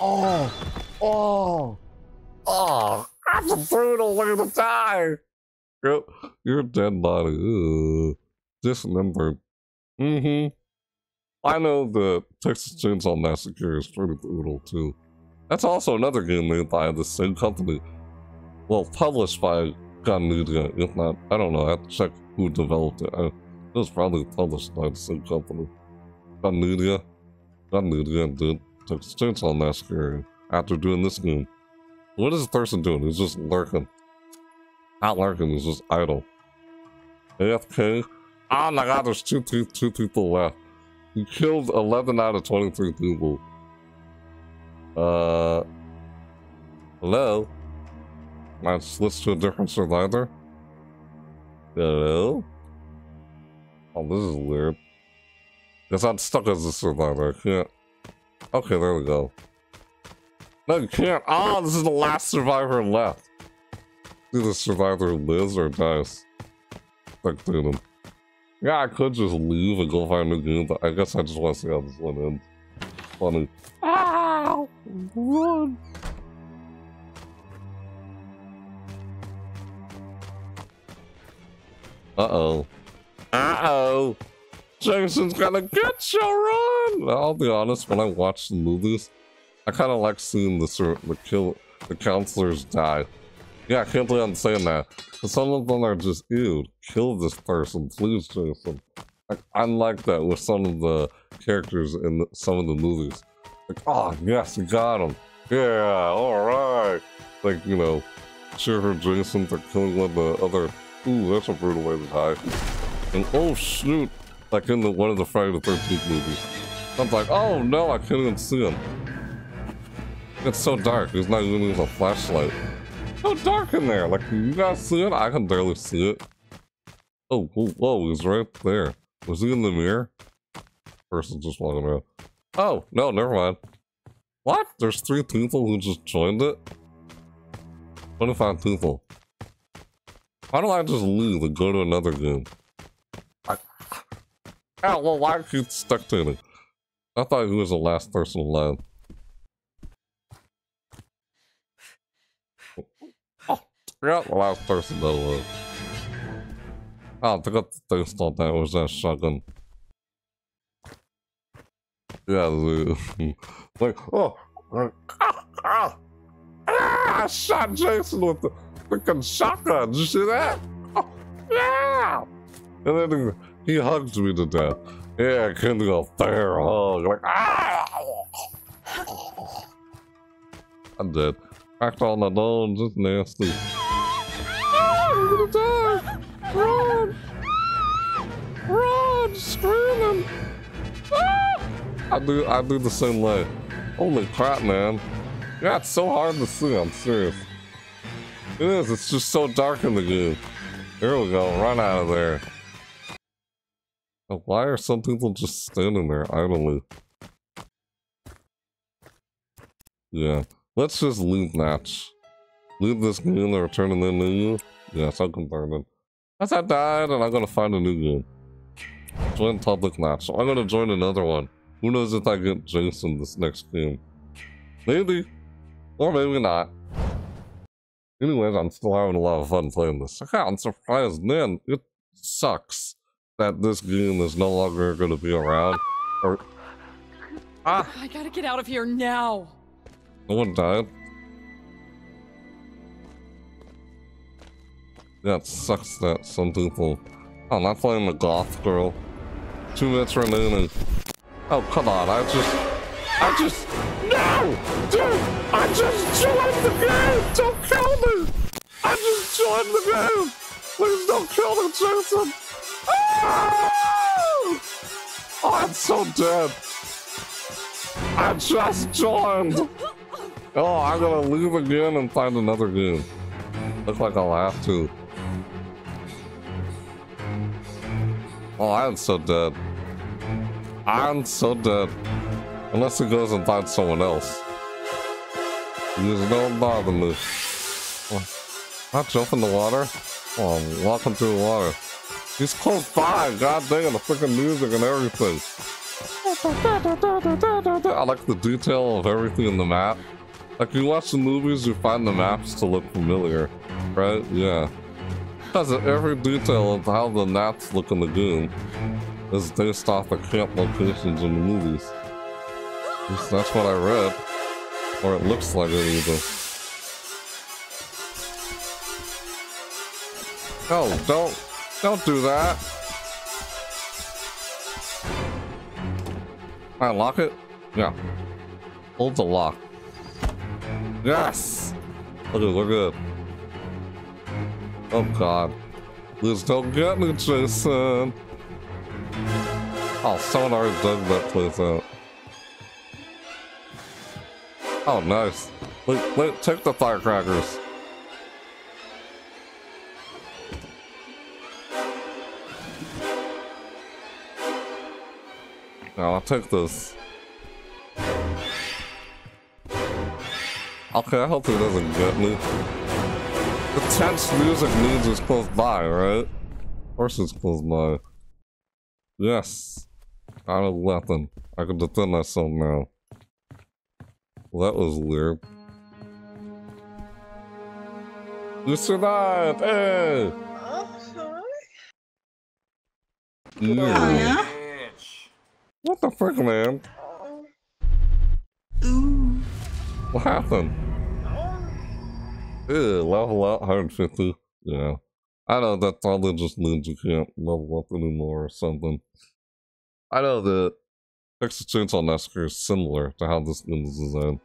Oh! Oh! Oh! That's a brutal way to die! Yep, you're a dead body. Ugh. Dismembered. Mm-hmm. I know the Texas Chainsaw Massacre is pretty brutal too. That's also another game made by the same company. Well, published by Gun Media, if not, I don't know, I have to check who developed it. I, it was probably published by the same company. Gun Media. Gun Media did Texas Chainsaw Massacre after doing this game. What is Thurston doing? He's just lurking. Not lurking, he's just idle. AFK? Oh my god, there's two, two, two people left. You killed 11 out of 23 people. Uh. Hello? Might switch to a different survivor? Hello? Oh, this is weird. Because I'm stuck as a survivor. I can't. Okay, there we go. No, you can't. Oh, this is the last survivor left. See the survivor lives or dies. Spectate him. Yeah, I could just leave and go find a new game, but I guess I just want to see how this one ends. Funny. Ow! Run! Uh-oh. Uh-oh! Jason's gonna get you, run! I'll be honest, when I watch the movies, I kind of like seeing the, the kill the counselors die. Yeah, I can't believe I'm saying that. But some of them are just, ew, kill this person, please, Jason. Like, I like that with some of the characters in the, some of the movies. Like, oh, yes, you got him. Yeah, alright. Like, you know, for Jason for killing one of the other. Ooh, that's a brutal way to die. And oh, shoot. Like in the one of the Friday the 13th movies. I'm like, oh no, I can't even see him. It's so dark, he's not even a flashlight so dark in there. Like, you guys see it? I can barely see it. Oh, whoa, whoa, he's right there. Was he in the mirror? Person just walking around. Oh, no, never mind. What? There's three people who just joined it? 25 people. Why don't I just leave and go to another game? I... Oh, well, why keep spectating? I thought he was the last person alive. Yeah, the last person that was. Forgot thing on that was that shotgun. Yeah, like, oh, ah, ah, ah, I shot Jason with the freaking shotgun. You see that? Oh, yeah! And then he, hugged me to death. Yeah, I couldn't go hug. Like, ah! I'm dead. Cracked on the nose, just nasty. I'm gonna die! Run! Run! Ah! I do I do the same way. Holy crap, man. Yeah, it's so hard to see, I'm serious. It is, it's just so dark in the game. Here we go, run out of there. Why are some people just standing there idly? Yeah, let's just leave match. Leave this game or turn in the new. Yes, I'm converted. As I died, and I'm gonna find a new game. Join public match. So I'm gonna join another one. Who knows if I get Jason this next game? Maybe. Or maybe not. Anyways, I'm still having a lot of fun playing this. Okay, I'm surprised, man. It sucks that this game is no longer gonna be around. Or Ah! I gotta get out of here now. No one died? Yeah, it sucks that some people... Oh, I'm not playing the goth girl. Two minutes remaining. Oh, come on, I just... I just... No! Dude! I just joined the game! Don't kill me! I just joined the game! Please don't kill me, Jason! Oh! oh, I'm so dead! I just joined! Oh, I'm gonna leave again and find another game. Looks like I'll have to. Oh, I'm so dead. I'm so dead. Unless he goes and finds someone else. Just don't bother me. Oh, not jump in the water? Oh, I'm walking through the water. He's close by, god dang the freaking music and everything. I like the detail of everything in the map. Like you watch the movies, you find the maps to look familiar, right? Yeah. Because every detail of how the maps look in the game is based off the camp locations in the movies. That's what I read. Or it looks like it either. No, don't, don't do that. I lock it? Yeah. Hold the lock. Yes! Good, look good. Oh god. Please don't get me, Jason! Oh, someone already dug that place out. Oh, nice. Wait, wait, take the firecrackers. Now I'll take this. Okay, I hope he doesn't get me. The tense music means it's close by, right? Of course it's close by. Yes. I Got a weapon. I can defend myself now. Well, that was weird. You survived! Hey! Yeah. What the frick, man? Oh. What happened? Ew, level up 150. Yeah. I know that probably just means you can't level up anymore or something. I know that Texas Chainsaw Massacre is similar to how this game is designed.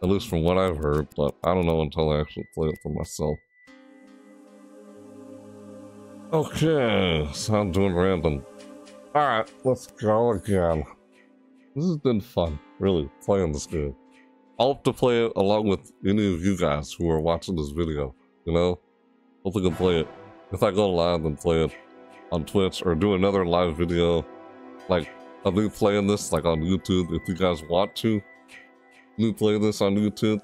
At least from what I've heard, but I don't know until I actually play it for myself. Okay, so I'm doing random. Alright, let's go again. This has been fun, really, playing this game. I'll have to play it along with any of you guys who are watching this video, you know? Hope we can play it. If I go live and play it on Twitch or do another live video, like, I'll be playing this like on YouTube if you guys want to. Me play this on YouTube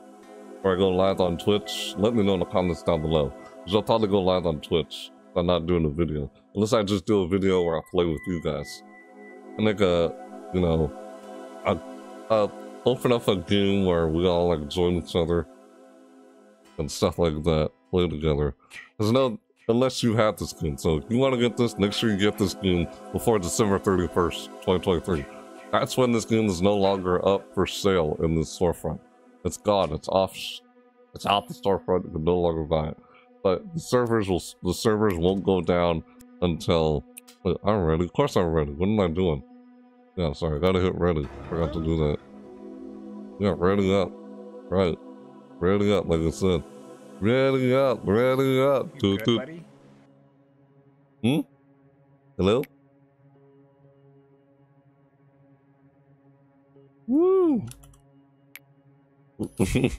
or I go live on Twitch, let me know in the comments down below. Because I'll probably go live on Twitch if I'm not doing a video. Unless I just do a video where I play with you guys. And like a, you know, a, a uh, open up a game where we all like join each other and stuff like that, play together. There's no, unless you have this game. So if you want to get this, make sure you get this game before December 31st, 2023. That's when this game is no longer up for sale in the storefront. It's gone. It's off. It's out the storefront. You can no longer buy it. But the servers will. The servers won't go down until. Wait, I'm ready. Of course I'm ready. What am I doing? Yeah, sorry. I gotta hit ready. Forgot to do that. Yeah, ready up. Right. Ready up, like I said. Ready up. Ready up. You Toot good, toot. buddy? Hmm? Hello? Woo!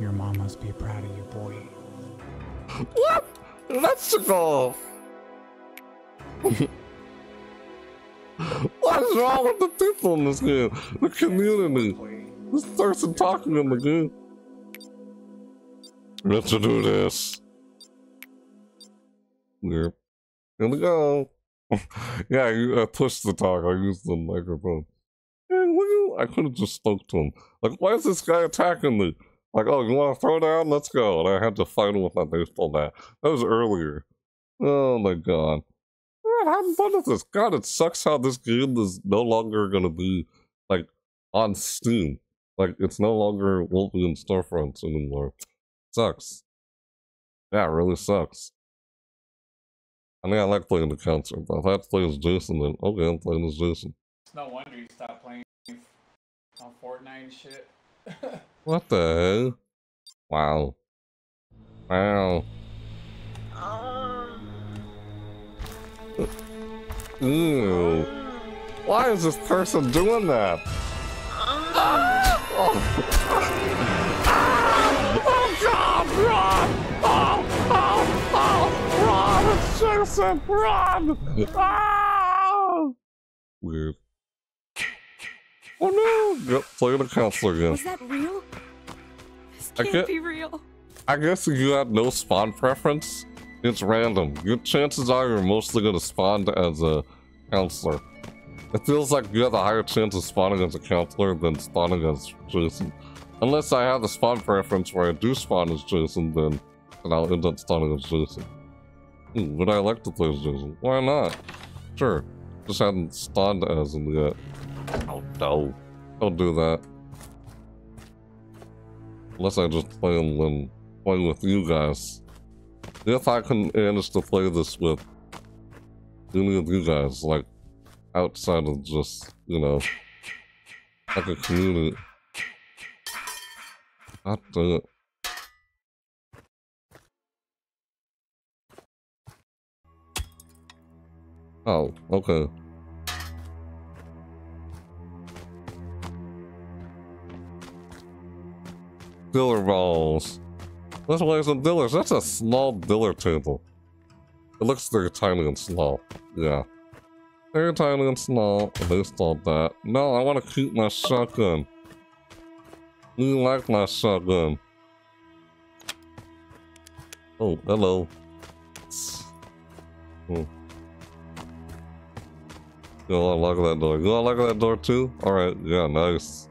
Your mom must be proud of you, boy. What? Let's go. what is wrong with the people in this game? The community. This person talking in the game. Let's do this. Yep. Here we go. yeah, I, uh, push the talk. I used the microphone. I could have just spoke to him. Like, why is this guy attacking me? Like, oh, you want to throw down? Let's go. And I had to fight him with my baseball bat. That was earlier. Oh my god. Man, I haven't fun with this. God, it sucks how this game is no longer gonna be like on Steam. Like it's no longer won't be in storefronts anymore. Sucks. Yeah, it really sucks. I mean, I like playing the counter, but if I have to play as Jason, then okay, I'm playing as Jason. It's no wonder you stopped playing on Fortnite and shit. What the hell? Wow. Wow. Ew. Why is this person doing that? Ah! Oh. oh god, run! Oh, oh, oh, run! It's Jason, run! Ah! Weird. Oh no! Yep, play the counselor again. Was that real? This I can't get- be real. I guess you have no spawn preference, it's random. Your chances are you're mostly gonna spawn as a counselor. It feels like you have a higher chance of spawning as a counselor than spawning as Jason. Unless I have a spawn preference where I do spawn as Jason, then, then I'll end up spawning as Jason. Hmm, would I like to play as Jason? Why not? Sure. Just hadn't spawned as him yet. Oh no. Don't do that. Unless I just play him when playing with you guys. If I can manage to play this with any of you guys, like outside of just, you know, like a community. God damn it. Oh, okay. Diller balls. Some dillers. That's a small diller table. It looks very tiny and small. Yeah. Very tiny and small. I installed that. No, I want to keep my shotgun. You like my shotgun. Oh, hello. Hmm. Don't like that door. Don't like that door too? Alright, yeah, nice.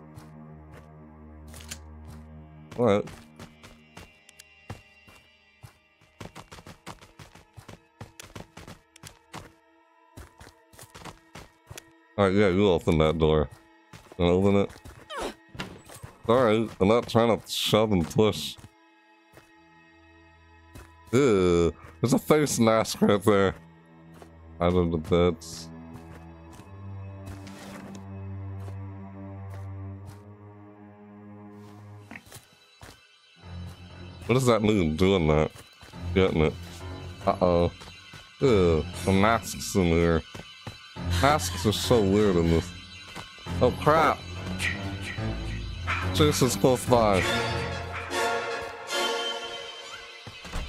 Alright. Alright, yeah, you open that door. And open it. Alright, I'm not trying to shove and push. Ew, there's a face mask right there. Out of the beds. What does that mean, doing that? Getting it. Uh-oh. Ew, the masks in here. Masks are so weird in this. Oh crap! Jason's close by.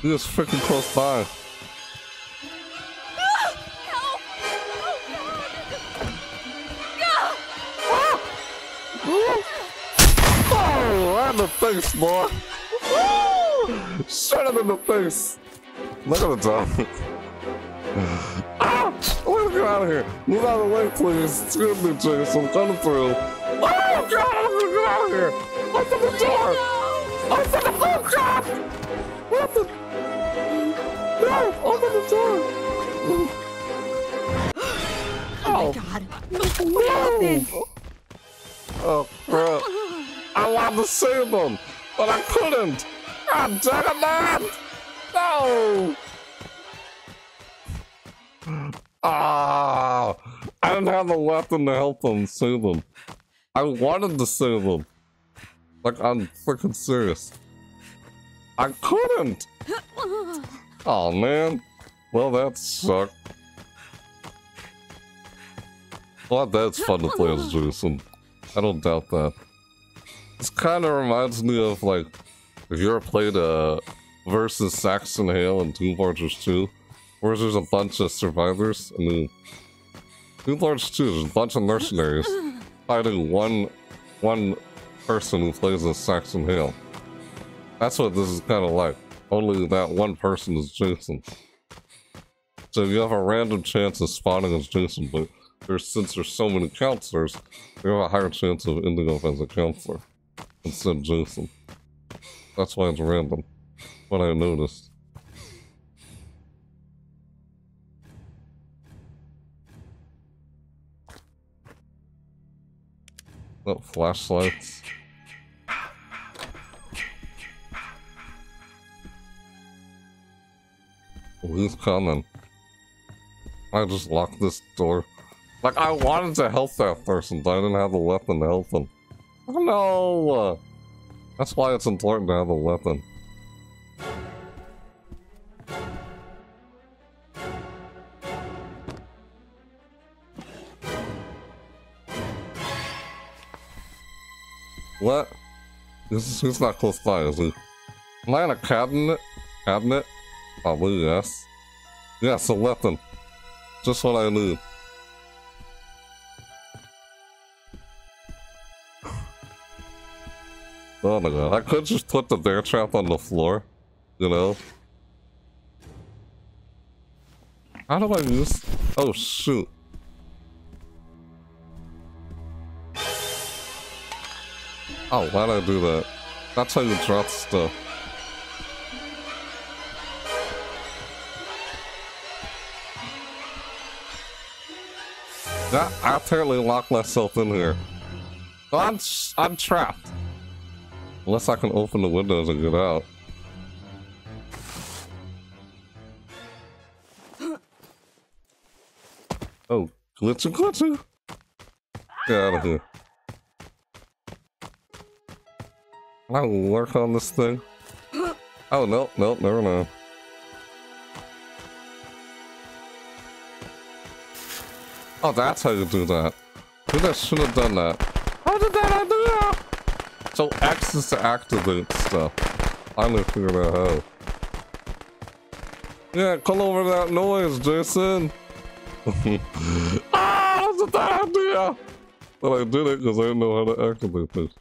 He is freaking close by. Oh, in the face, boy! Woo! Shut him in the face! Look at the top. Out of here! Move out of the way, please! Excuse me, Jason, I'm coming through. Oh, God! I'm gonna get out of here! Open the door! Open the oh, God! Open! No! Open the door! Oh my oh. god. What happened? Oh, crap. I wanted to save him, but I couldn't. God damn it, man! No! Ah! I didn't have the weapon to help them save them. I wanted to save them. Like, I'm freaking serious. I couldn't! Oh, man. Well, that sucked. Well, that's fun to play as Jason. I don't doubt that. This kind of reminds me of, like, if you ever played uh versus Saxton Hale and Team Fortress 2? Where there's a bunch of survivors? I mean Team Fortress 2, there's a bunch of mercenaries fighting one one person who plays as Saxton Hale. That's what this is kinda like. Only that one person is Jason. So you have a random chance of spawning as Jason, but there's since there's so many counselors, you have a higher chance of ending up as a counselor instead of Jason. That's why it's random. What I noticed. Oh, flashlights. Who's coming? I just locked this door. Like, I wanted to help that person, but I didn't have the weapon to help them. No! That's why it's important to have a weapon. Is, he's not close by, is he? Am I in a cabinet? Cabinet? Probably, yes. Yes, a weapon. Just what I need. Oh my god, I could just put the bear trap on the floor, you know? How do I use... Oh shoot. Oh, why'd I do that? That's how you drop stuff. Yeah, I apparently locked myself in here. I'm, I'm trapped. Unless I can open the windows and get out. Oh, glitchy glitchy! Get out of here. I work on this thing? Oh, no, no, never mind. Oh, that's how you do that. Maybe I should have done that. How did that I do that? So X is to activate stuff. I finally figured out how. Yeah, call over that noise, Jason. ah, that's a bad idea. But I did it because I didn't know how to activate this.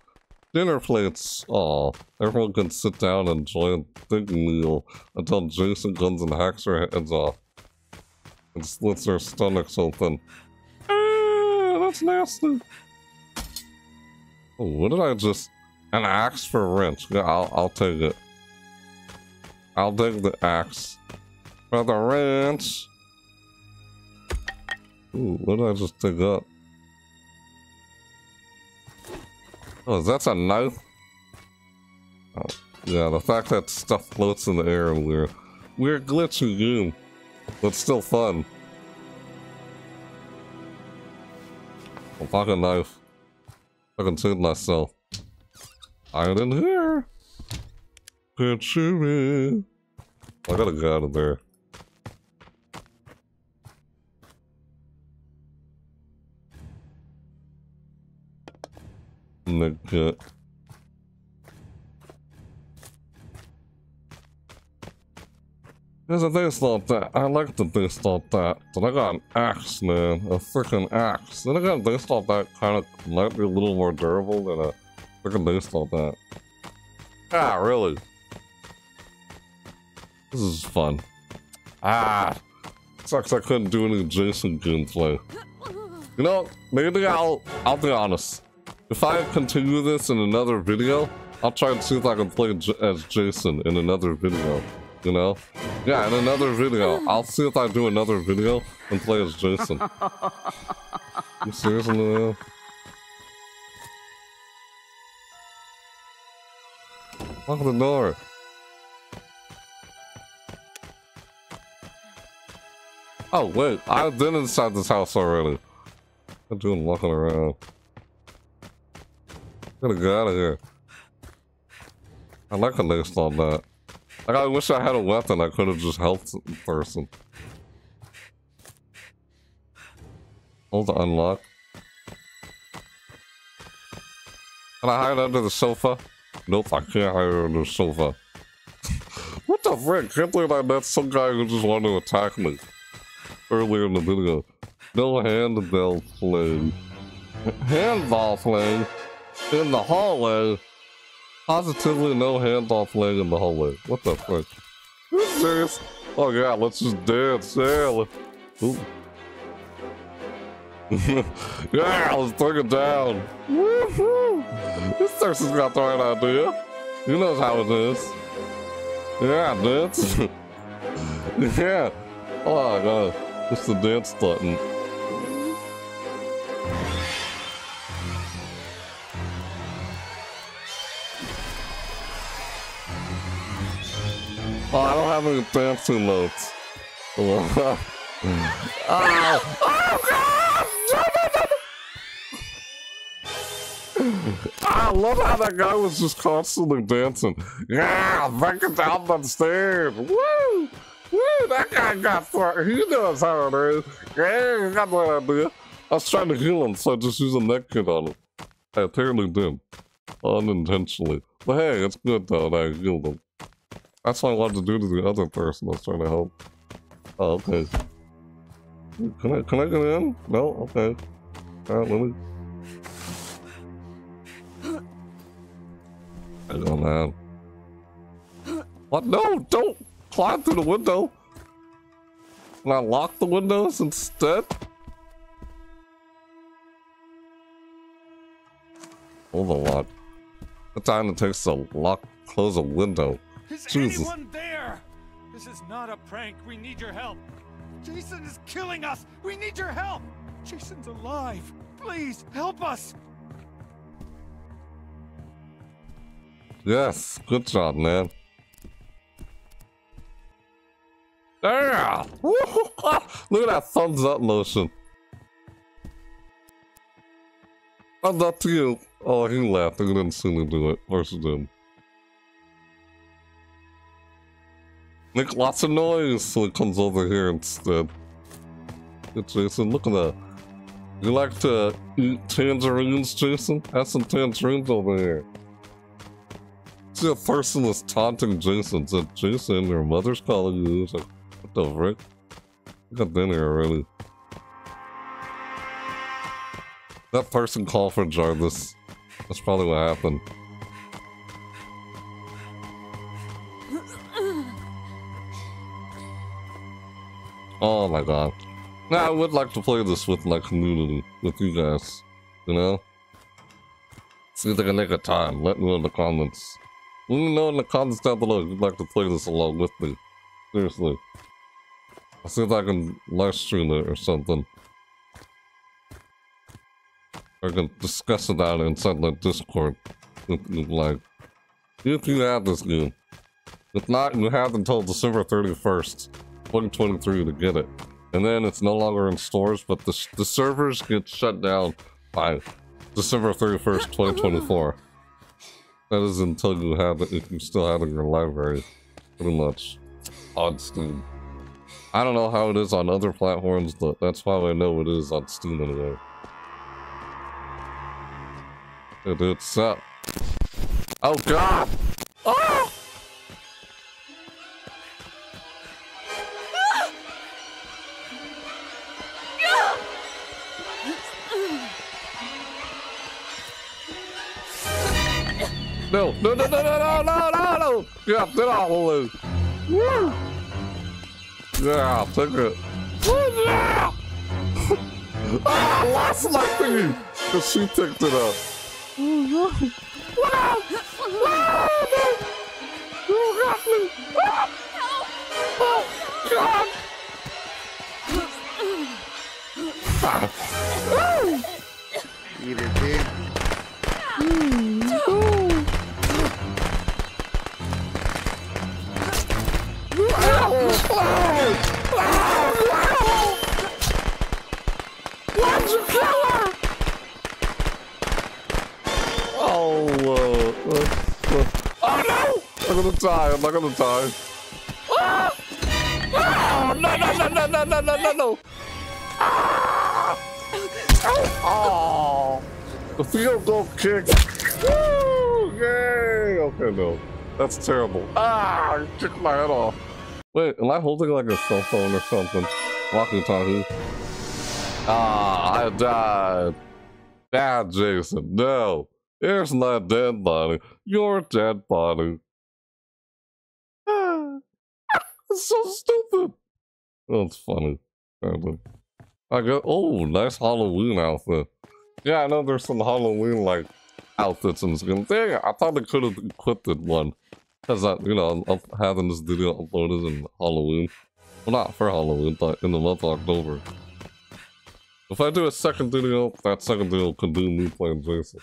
Dinner plates. Aw, everyone can sit down and enjoy a big meal until Jason guns and hacks her heads off and slits her stomachs open. Ah, that's nasty. Oh, what did I just... An axe for wrench. Yeah, I'll, I'll take it. I'll take the axe. For the wrench. Ooh, what did I just dig up? Oh, that's a knife? Oh, yeah, the fact that stuff floats in the air and we're... We're glitchy game. But still fun. A fucking knife. I can save myself. I didn't hear. Can't shoot me. I gotta get out of there. Nigga. There's a base like that. I like the base like that. But I got an axe, man. A freaking axe. Then I got base like that kind of might be a little more durable than a freaking base like that. Ah, really? This is fun. Ah! Sucks I couldn't do any Jason gameplay. You know, maybe I'll, I'll be honest. If I continue this in another video, I'll try and see if I can play J as Jason in another video. You know? Yeah, in another video. I'll see if I do another video and play as Jason. you seriously, man? Lock the door. Oh, wait. I've been inside this house already. I'm doing walking around. Gotta get out of here. I like a lace on that. Like, I wish I had a weapon. I could have just helped the person. Hold to unlock. Can I hide under the sofa? Nope, I can't hide under the sofa. what the frick? Can't believe I met some guy who just wanted to attack me earlier in the video. No handball play. Handball play in the hallway. Positively no handball leg in the hallway. What the fuck? You serious? Oh yeah, let's just dance. Yeah. Let, ooh. yeah, let's take it down. Woohoo! This person's got the right idea. He knows how it is. Yeah, dance. yeah. Oh god. It's the dance button. Oh, I don't have any dancing notes. oh! I love how that guy was just constantly dancing. Yeah, breaking down the stairs. Woo! Woo! That guy got far. He knows how it is. Yeah, he got that idea. I was trying to heal him, so I just used a neck kit on him. I apparently did. Unintentionally. But hey, it's good though that I healed him. That's what I wanted to do to the other person was trying to help. Oh, okay. Can I, can I get in? No? Okay. Alright, let me... I go, man. What? No, don't climb through the window. Can I lock the windows instead? Hold on, what? The time it takes to lock, close a window. Is Jesus. anyone there? This is not a prank. We need your help. Jason is killing us. We need your help. Jason's alive. Please help us. Yes, good job, man. Yeah! Look at that thumbs up motion. I'm not to you. Oh, he laughed. He didn't see me do it. Of course he did. Make lots of noise so it comes over here instead. Good, Jason. Look at that. You like to eat tangerines, Jason? Have some tangerines over here. See, a person was taunting Jason. Said, Jason, your mother's calling you. It's like, what the frick? Got dinner already. That person called for Jarvis. That's probably what happened. Oh my god. Now, I would like to play this with my community, with you guys. You know? See if I can make a time. Let me know in the comments. Let me know in the comments down below if you'd like to play this along with me. Seriously. I'll see if I can live stream it or something. Or I can discuss it out inside the Discord. If you'd like. If you have this game. If not, you have until December 31st, 2023 to get it. And then it's no longer in stores, but the, the servers get shut down by December 31st, 2024. That is until you have it, if you still have it in your library, pretty much, on Steam. I don't know how it is on other platforms, but that's how I know it is on Steam anyway. It, it's up. Oh god! Oh! No, no, no, no, no, no, no, no. Yeah, then I will lose. Woo! Yeah, take it. Oh yeah! Ah, last life my thingy! Because she picked it up. Oh, no. Wow! Wow! No! You got me! Ah! Oh, God! Ah! Eat it, dude. Mm. Oh, uh, uh, uh, oh no! I'm gonna die, I'm not gonna die. Ah! Ah! No, no, no, no, no, no, no, no, no! Ah! Oh! The field goal kick! Woo! Yay! Okay, no. That's terrible. Ah! I kicked my head off. Wait, am I holding like a cell phone or something? Walkie talkie. Ah, I died. Bad Jason, no. Here's my dead body. Your dead body. It's so stupid. That's funny. I go, oh, nice Halloween outfit. Yeah, I know there's some Halloween like outfits in this game. Dang I thought I could have equipped one. Because, you know, I'm up, having this video uploaded in Halloween. Well, not for Halloween, but in the month of October. If I do a second video, that second video could be me playing Jason.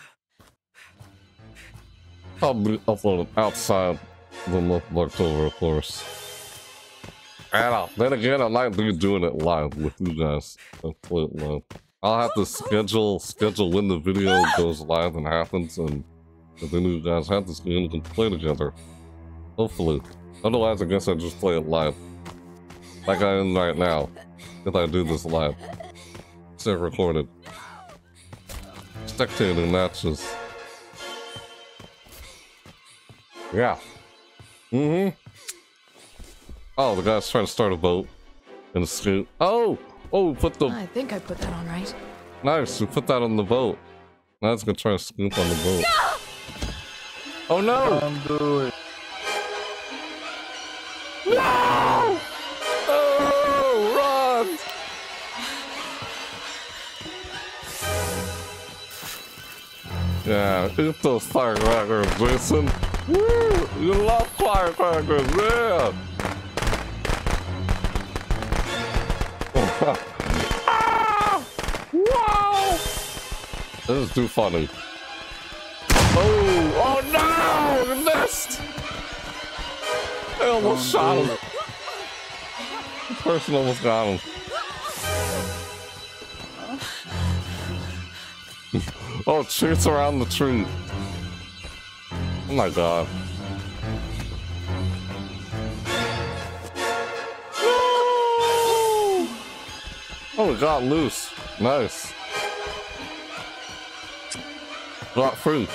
Probably upload it outside the month of October, of course. And uh, then again, I might be doing it live with you guys. I'll. I'll have to schedule schedule when the video goes live and happens, and then you guys have game and can play together. Hopefully. Otherwise, I guess I just play it live. Like I am right now. If I do this live. Instead recorded. Spectating matches. Yeah. Mm-hmm. Oh, the guy's trying to start a boat. In a scoot. Oh! Oh, put the... I think I put that on right. Nice, we put that on the boat. Now it's gonna try to scoop on the boat. Oh no! Don't do it. No! Oh, run! Yeah, eat those firecrackers, Jason. Woo! You love firecrackers, yeah! ah! Wow! This is too funny. Oh! Oh no! You missed! I almost oh, shot him. The person almost got him. oh, shoots around the tree. Oh my god. No! Oh, it got loose. Nice. Got free.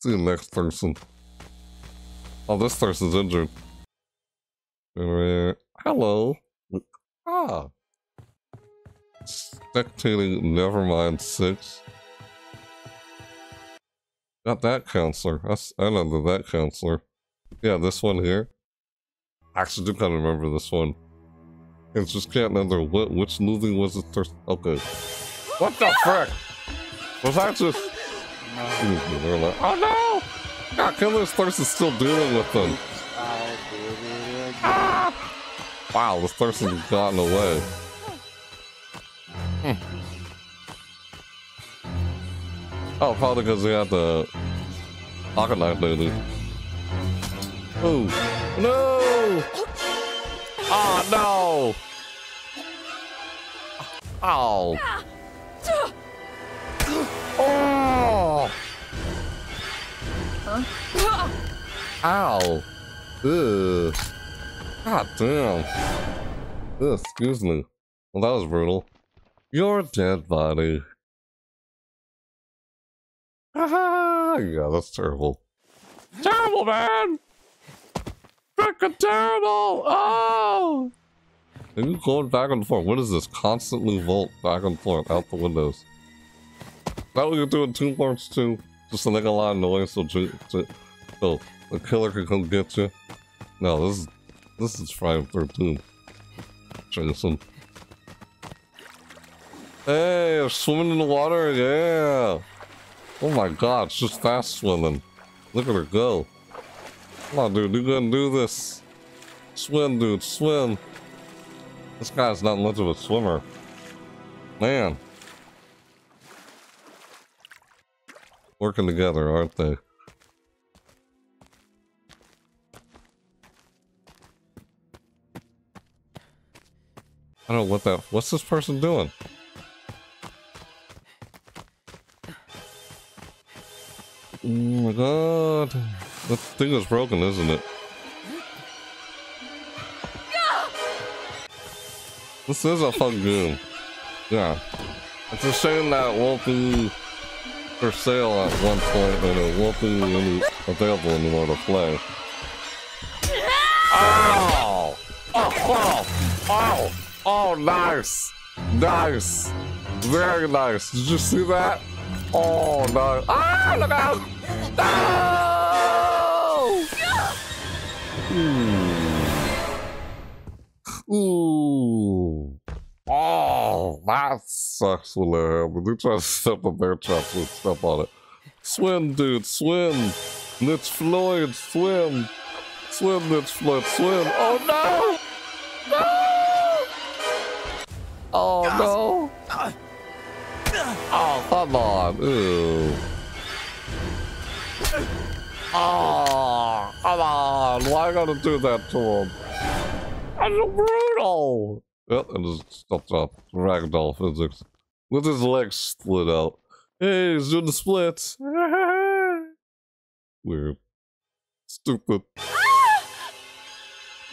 See the next person. Oh, this person's injured. Hello. Ah. Spectating Nevermind 6. Got that counselor. That's, I know that counselor. Yeah, this one here. I actually do kind of remember this one. I just can't remember what, which movie was it first. Okay. What the frick? Was that just... They're like, oh no! God, Killer's Thirst is still dealing with them. Ah! Wow, this person's gotten away. Hmm. Oh, probably because he had the pocket knife lady. Oh, no! Oh, no! Ow! Oh! Ow! Ugh. God damn. Ugh, excuse me. Well, that was brutal. Your dead body. Ah, yeah, that's terrible. Terrible, man! Freaking terrible! Oh! And you going back and forth. What is this? Constantly vault back and forth out the windows. That what you're doing two parts too? Just to make a lot of noise so, so the killer can come get you? No, this is this is Friday the 13th. Jason. Hey, I'm swimming in the water, yeah! Oh my god, she's fast swimming. Look at her go. Come on, dude, you gonna do this. Swim, dude, swim. This guy's not much of a swimmer. Man. Working together, aren't they? I don't know what that. What's this person doing? Oh my god. That thing is broken, isn't it? This is a fun game. Yeah. It's a shame that it won't be for sale at one point and it won't be any available anymore to play. Oh! Oh! Oh! Oh! Oh, nice! Nice! Very nice. Did you see that? Oh, no. Ah, look out! No! Ooh. Ooh. Oh, that sucks when that happens. You try to step on their chops and step on it. Swim, dude, swim! Let's Floyd, swim! Swim, Mitch Floyd, swim! Oh no! No! Oh no! Oh, come on! Ew. Oh, come on! Why gotta do that to him? That's brutal! Yep, and just stopped up. Ragdoll physics. With his legs split out. Hey, he's doing the splits. Weird. Stupid.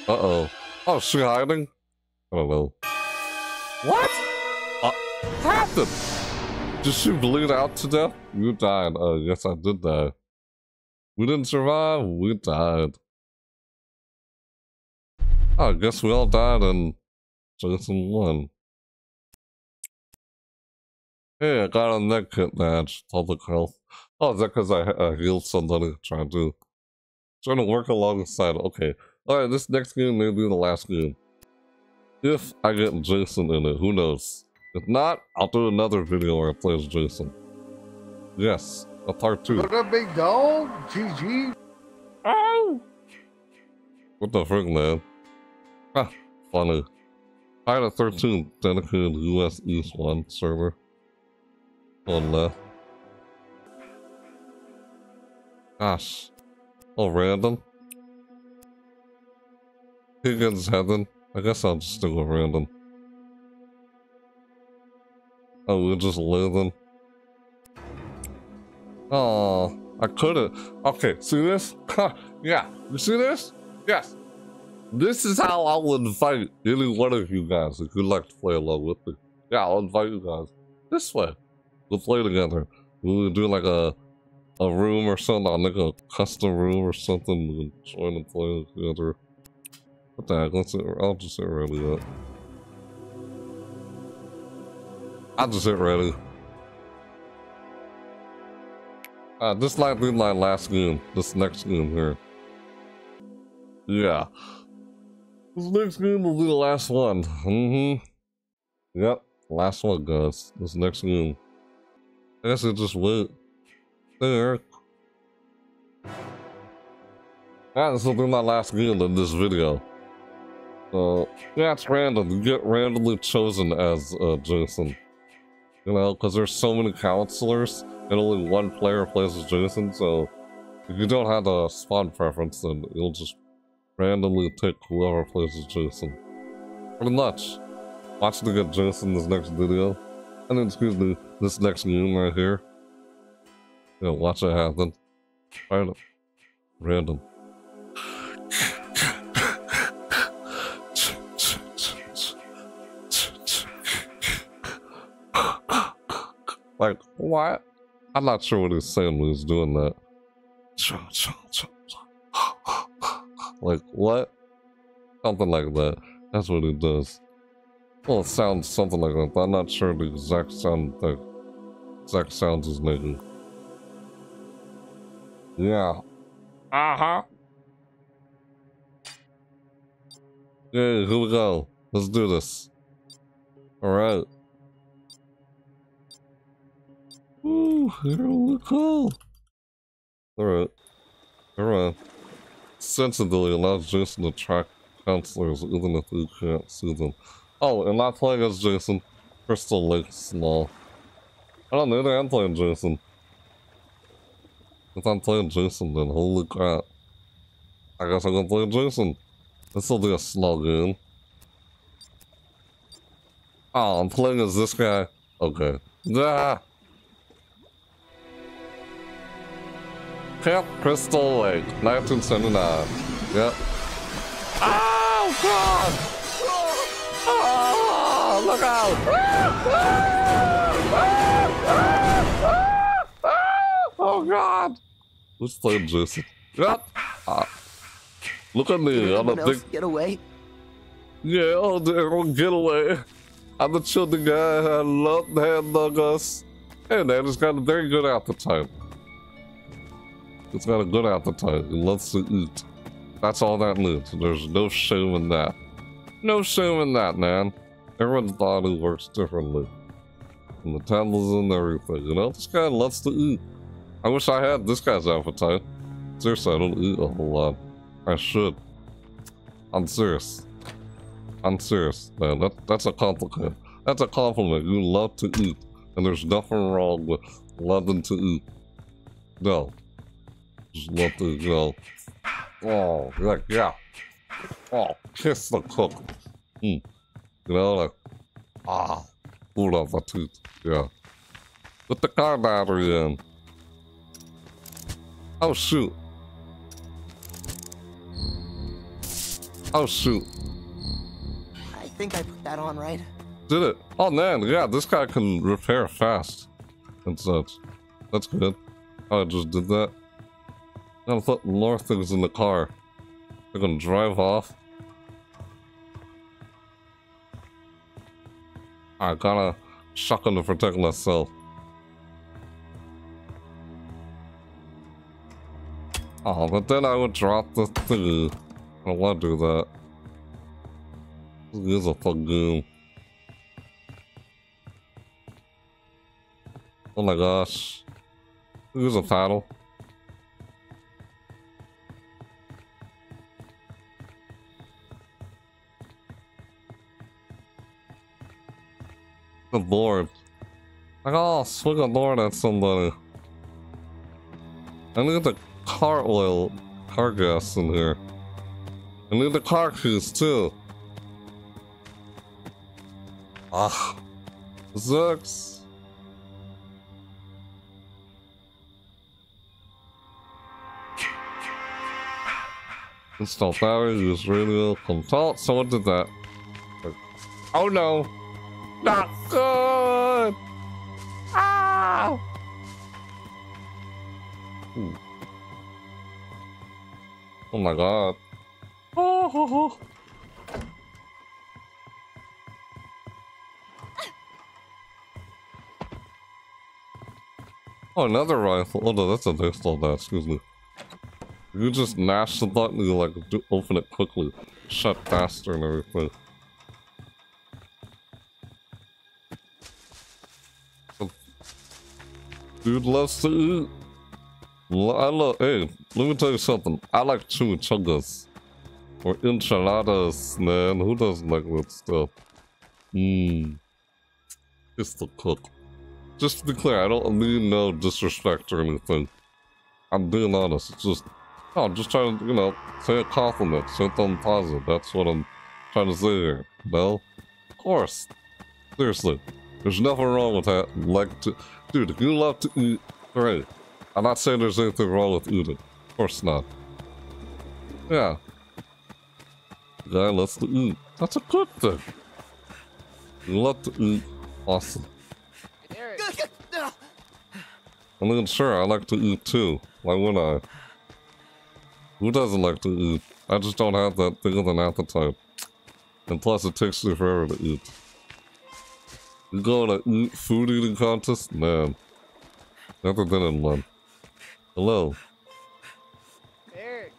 Uh-oh. Oh, is she hiding? I don't know. What? Uh, happened? Did she bleed out to death? You died. Oh, yes, I did die. We didn't survive. We died. Oh, I guess we all died and Jason won. Hey, I got a neck hit match. Public health. Oh, is that because I uh, healed somebody trying to trying to work alongside? Okay. Alright, this next game may be the last game. If I get Jason in it, who knows? If not, I'll do another video where I play as Jason. Yes, a part two. What up, big dog? GG. Oh! What the frick, man? Ah, funny. The 13th, dedicated US East 1 server. On left. Gosh. Oh, random? Higgins Haven. I guess I'll just do with random. Oh, we're just living. Oh, I could've. Okay, see this? yeah, you see this? Yes. This is how I'll invite any one of you guys if you'd like to play along with me. Yeah, I'll invite you guys this way. We'll play together. We'll do like a a room or something. Make a custom room or something and join and play together. What the heck? Let's hit, I'll just hit ready. I'll just hit ready. Uh, this might be my last game. This next game here. Yeah. This next game will be the last one. Mm-hmm. Yep. Last one, guys. This next game. I guess it just wait. There. Yeah, this will be my last game in this video. So, yeah, it's random. You get randomly chosen as uh, Jason. You know, because there's so many counselors, and only one player plays as Jason, so if you don't have a spawn preference, then you'll just randomly take whoever plays as Jason. Pretty much. Watch to get Jason in this next video. And excuse me, this next game right here. Yeah, watch it happen. Right. Random. Like, what? I'm not sure what he's saying when he's doing that. Like, what? Something like that. That's what he does. Well, it sounds something like that, but I'm not sure the exact sound, the exact sounds is making. Yeah. Uh-huh. Yeah, here we go. Let's do this. Alright. Ooh, here we go. Alright. Alright. Sensibility allows Jason to track counselors even if you can't see them. Oh, and not playing as Jason. Crystal Lake Small. I don't know, I am playing Jason. If I'm playing Jason, then holy crap. I guess I'm gonna play Jason. This will be a small game. Oh, I'm playing as this guy. Okay. Ah. Camp Crystal Lake, 1979. Yep. Oh, God! Oh, look out! Oh god! Who's playing Jason? Yep. Ah. look at me. I'm a big get away? yeah. Oh, everyone get away. I'm the children guy. I love hand nuggets. Hey man, he's got a very good appetite. He's got a good appetite. He loves to eat. That's all that means. There's no shame in that. No shame in that, man. Everyone's body works differently. And metabolism and everything, you know? This guy loves to eat. I wish I had this guy's appetite. Seriously, I don't eat a whole lot. I should. I'm serious. I'm serious, man. That, that's a compliment. That's a compliment. You love to eat. And there's nothing wrong with loving to eat. No. Just love to. Oh, like, yeah. Oh, kiss the cook. Mm. You know, like, ah, pull off a tooth. Yeah. Put the car battery in. Oh, shoot. Oh, shoot. I think I put that on right. Did it? Oh man, yeah, this guy can repair fast and such. That's good. I just did that. Now put more things in the car. They're gonna drive off. I gotta shotgun to protect myself. Oh, but then I would drop the thing. I don't wanna do that. This is a fun game. Oh my gosh. There's a paddle. The board. Like, oh, swing a board at somebody. I need the car oil, car gas in here. I need the car keys too. Ah, sucks. Install battery, use radio, consult. Someone did that. Oh no! Not good! Ah! Oh my god. Oh, oh, oh. Oh, another rifle. Oh no, that's a pistol. That excuse me. You just mash the button, you like open it quickly, shut faster and everything. Dude loves to eat. I love. Hey, let me tell you something. I like chimichangas or enchiladas, man. Who doesn't like that stuff? Mmm. It's the cook. Just to be clear, I don't mean no disrespect or anything. I'm being honest. It's just, no, I'm just trying to, you know, say a compliment, something positive. That's what I'm trying to say here. Of course. Seriously. There's nothing wrong with that. Like to, dude, if you love to eat, great. I'm not saying there's anything wrong with eating. Of course not. Yeah. Guy loves to eat. That's a good thing. You love to eat. Awesome. I mean, sure, I like to eat too. Why would I? Who doesn't like to eat? I just don't have that big of an appetite. And plus, it takes me forever to eat. You go to eat food eating contest? Man. Never been in one. Hello. Eric.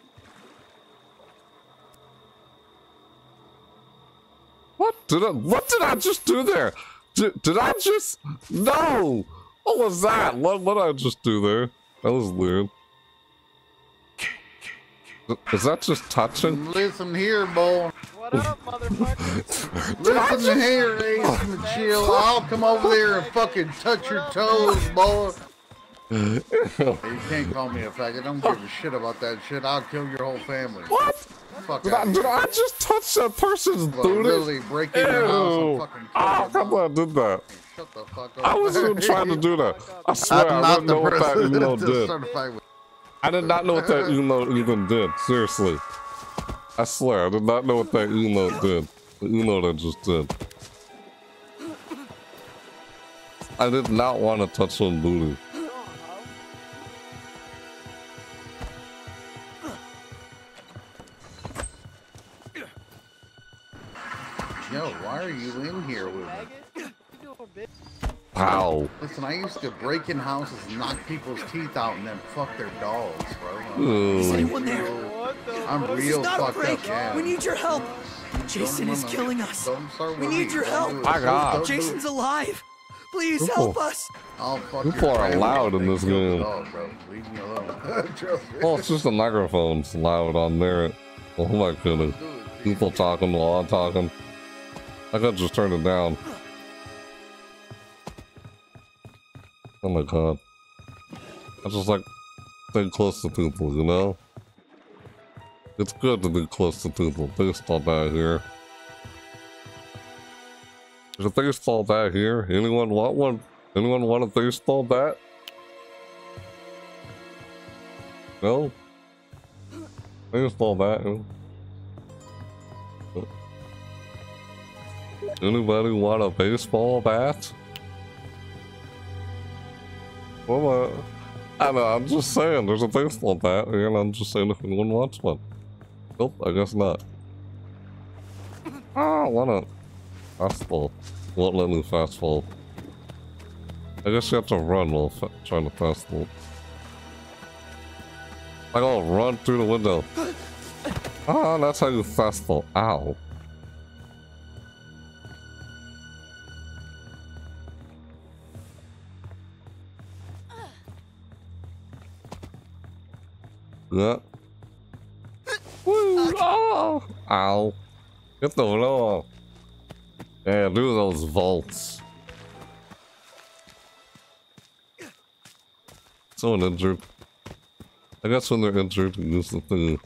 What did I, what did I just do there? Did, did I just, no! What was that? What, what did I just do there? That was weird. Is that just touching? Listen here, boy. What up, motherfucker? Listen here, Ace and Chill. I'll come over there and fucking touch your toes, boy. You can't call me a faggot. I don't give a shit about that shit. I'll kill your whole family. What? Fuck Did I, did I just touch that person's Well, booty? literally break in your house and Ew. fucking ah, kill Oh, your come on, did that. Shut the fuck up. I wasn't even trying to do that. I swear, I'm I not didn't the know what that president Uno did. I did not know what that Uno even did. Seriously. I swear, I did not know what that Uno did. The Uno that just did. I did not want to touch on booty. Yo, why are you in here with me? Faggot. You doing big? Ow. Listen, I used to break in houses, knock people's teeth out, and then fuck their dogs, bro. Ooh. anyone there? What the I'm fuck? real not a fucked break. up, yeah. We need your help. Jason is killing us. We need your help. do it. My God. don't do it. Jason's alive. Please Ooh. help us. People are family loud in this game. dog, bro. Leave me alone. Well, oh, it's just the microphone's loud on there. Oh my goodness. People talking while I'm talking. I could just turn it down. Oh my god. I just like stay close to people, you know? It's good to be close to people. Baseball bat here. There's a baseball bat here. Anyone want one? Anyone want a baseball bat? No? Baseball bat. huh? Anybody want a baseball bat? Well, uh, I know, I'm just saying, there's a baseball bat here, and I'm just saying if anyone wants one. Nope, I guess not. Ah, why not? Fastball. Won't let me fastball. I guess you have to run while trying to fastball. I gotta run through the window. Ah, that's how you fastball. Ow. Yeah. Woo! Oh! Ow. Get the floor. Yeah, do those vaults. Someone injured. I guess when they're injured, use the thing.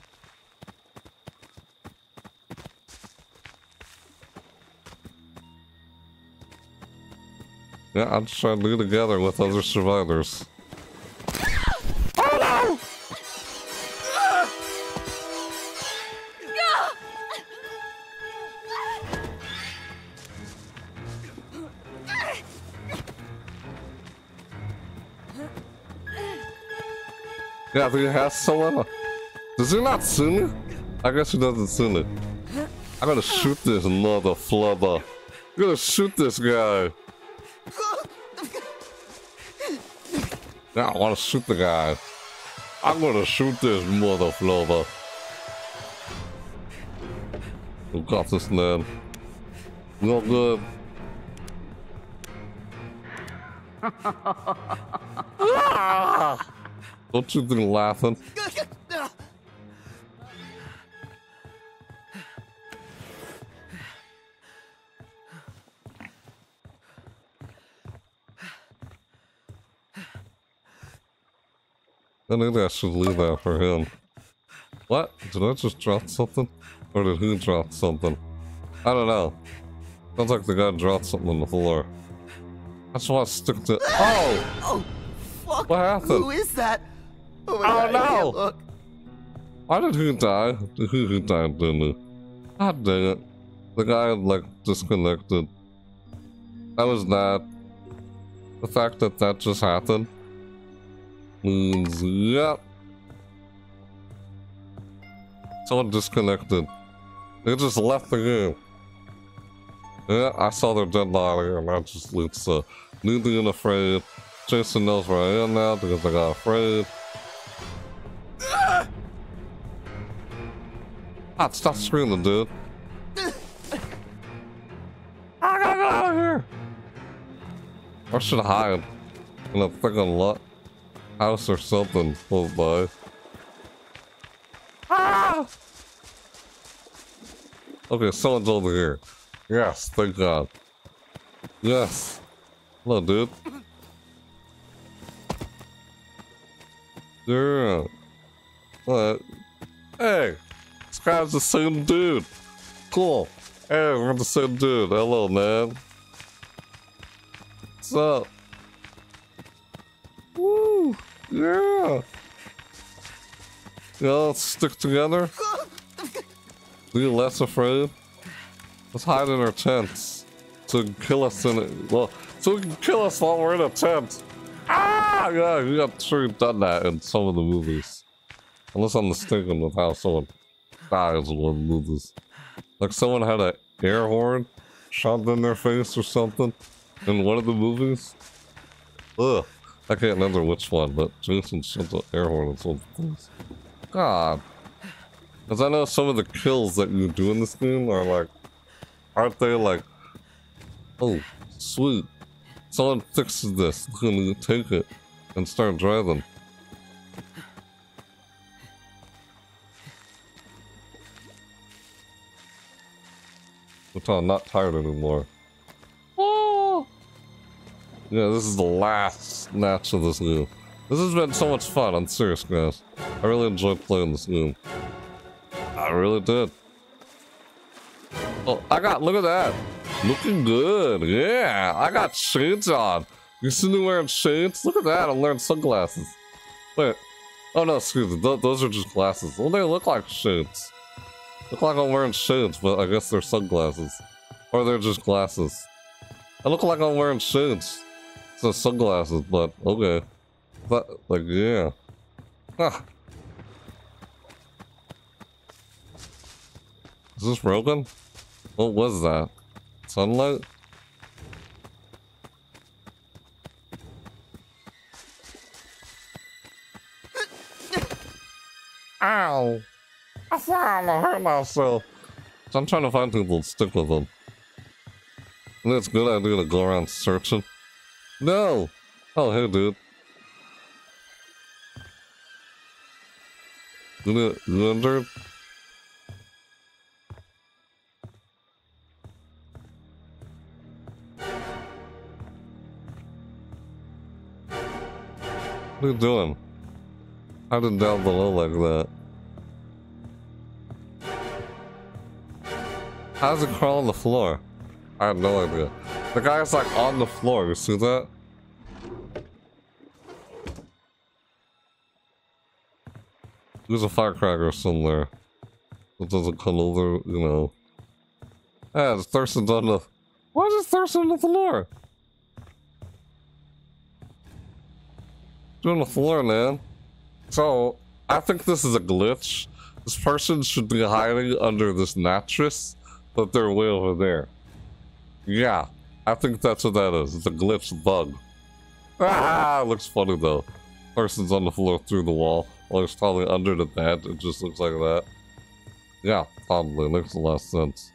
Yeah, I'm just trying to be together with other survivors. Yeah, I think he has someone. Does he not see me? I guess he doesn't see me. I gotta shoot this mother flubber. I gotta shoot this guy. Yeah, I wanna shoot the guy. I'm gonna shoot this mother flubber. Who got this man? No good. Ah! Don't you be laughing? I think I should leave that for him. What? Did I just drop something? Or did he drop something? I don't know. Sounds like the guy dropped something on the floor. That's why I stuck stick to- Oh! Oh, fuck. What happened? Who is that? Oh, my Oh, God, I no. can't Look. Why did he die? He, he died, didn't he? God dang it. The guy, like, disconnected. That was that. The fact that that just happened means, yep. Someone disconnected. They just left the game. Yeah, I saw their dead body and I just, it's, uh, new being afraid. Jason knows where I am now because I got afraid. Ah, stop screaming, dude. I gotta get out of here. I should hide in a freaking lot house or something close by. Ah! Okay, someone's over here. Yes, thank God. Yes. Hello, dude. Yeah. What? Hey, this guy's the same dude. Cool. Hey, we're the same dude. Hello, man. What's up? Woo! Yeah. Yeah, let's stick together. Be less afraid. Let's hide in our tents to kill us in it. Well, so he can kill us while we're in a tent. Ah, yeah, we got sure done that in some of the movies. Unless I'm mistaken with how someone dies in one of the movies. Like someone had an air horn shot in their face or something in one of the movies. Ugh. I can't remember which one, but Jason shot the air horn in some things. God. Because I know some of the kills that you do in this game are like, aren't they like, oh, sweet. Someone fixes this. I'm gonna take it and start driving. Which I'm not tired anymore. Oh. Yeah, this is the last match of this game. This has been so much fun, I'm serious, guys. I really enjoyed playing this game. I really did. Oh, I got, look at that. Looking good, yeah. I got shades on. You see me wearing shades? Look at that, I'm wearing sunglasses. Wait. Oh no, excuse me, th those are just glasses. Well, they look like shades. Look like I'm wearing shades, but I guess they're sunglasses. Or they're just glasses. I look like I'm wearing shades. It's sunglasses, but okay. But, like, yeah. Huh. Is this broken? What was that? Sunlight? Ow! I thought I hurt myself. So I'm trying to find people to stick with them. I think it's a good idea to go around searching. No! Oh, hey, dude. You, injured? What are you doing? How didn't down below like that? How does it crawl on the floor? I have no idea. The guy's like on the floor, you see that? There's a firecracker somewhere. It doesn't come over, you know. Yeah, it's Thurston's on the... Why is Thurston on the floor? on the floor, man. So, I think this is a glitch. This person should be hiding under this mattress, but they're way over there. Yeah, I think that's what that is. It's a glitch bug. Ah, looks funny though. Person's on the floor through the wall, he's probably under the bed. It just looks like that. Yeah, probably. Makes a lot of sense.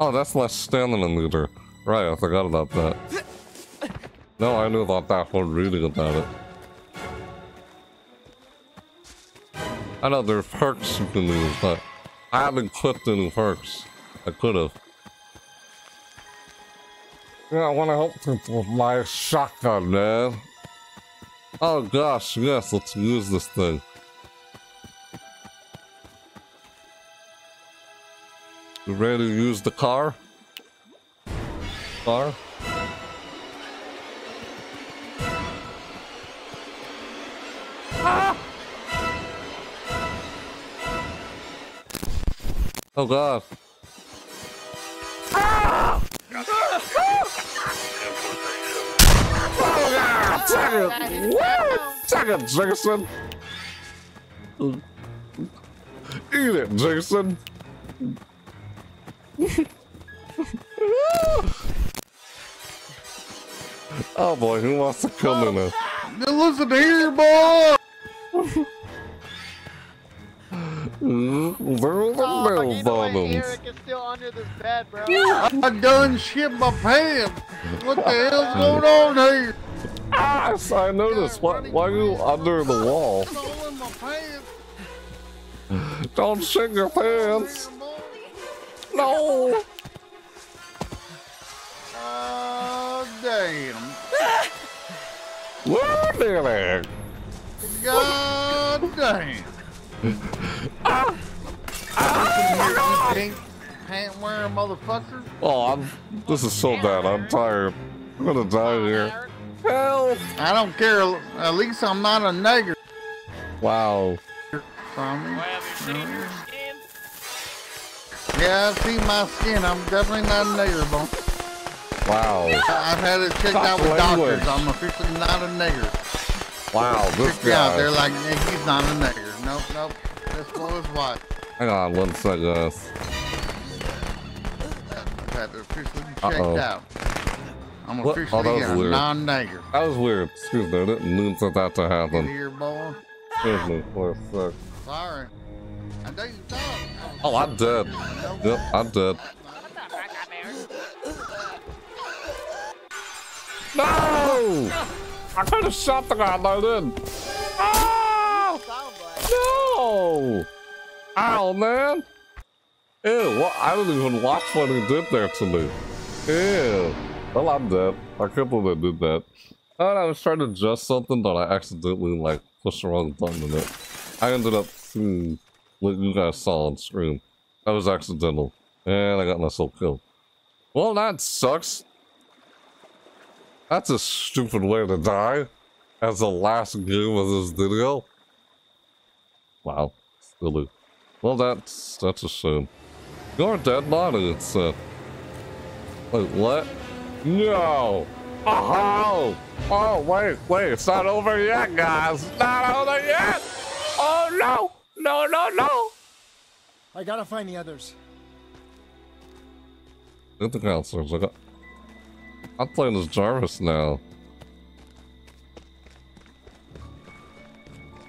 Oh, that's my stamina meter. Right, I forgot about that. No, I knew about that when reading about it. I know there's perks you can use, but I haven't clipped any perks. I could have. Yeah, I want to help people with my shotgun, man. Oh gosh, yes, let's use this thing. You ready to use the car? Car? Oh god. Oh god! Take it! Woo! Take it, Jason! Eat it, Jason! oh boy, who wants to come in this? Listen here, boy! There's the Oh, bell you know what, bottoms. Eric is still under this bed, bro. I done shit my pants. What the hell's going on here? Ah, yes, I noticed. Why, why are you under the wall? All in my pants. Don't shit your pants. No. Oh, damn. Where did it? God damn. Ah. You pink pant wearing motherfucker. Oh, I'm. This is so bad. I'm tired. I'm gonna die here. Help! I don't care. At least I'm not a nigger. Wow. Tommy. Why have seen? Yeah, I see my skin. I'm definitely not a nigger, bone. Wow. I've had it checked Stop out with language. doctors. I'm officially not a nigger. Wow, this Checked me out. guy. They're like, "Hey, he's not a nigger. Nope, nope. This boy is white. Hang on one second, guys. I've had it officially checked Uh-oh. out. I'm What? Oh, that was a weird. non-nigger. That was weird. Excuse me, I didn't mean for that to Get happen. here, boy. Excuse me for a sec. Sorry. I know you talk. Oh, I'm dead. Yep, I'm dead. No! I could have shot the guy, but I didn't. Ah! No! Ow, man! Ew? I didn't even watch what he did there to me. Ew. Well, I'm dead. I can't believe I did that. And I was trying to adjust something, but I accidentally, like, pushed the wrong button in it. I ended up seeing what you guys saw on screen. That was accidental. And I got myself killed. Well, that sucks. That's a stupid way to die. As the last game of this video. Wow. Silly. Well, that's that's a shame. You're a dead body, it said. Uh, wait, what? No! Oh! Oh, wait, wait, it's not over yet, guys! It's not over yet! Oh, no! No, no, no! I gotta find the others. Get the counselors. I got. I'm playing as Jarvis now.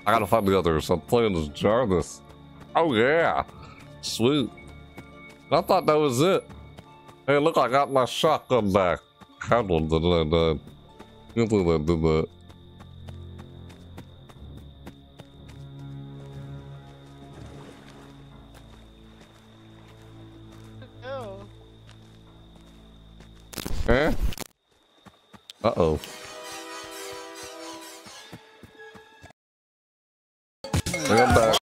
I gotta find the others. I'm playing as Jarvis. Oh yeah, sweet. I thought that was it. Hey, look, I got my shotgun back. Had one, didn't I? Died. Oh. I got back.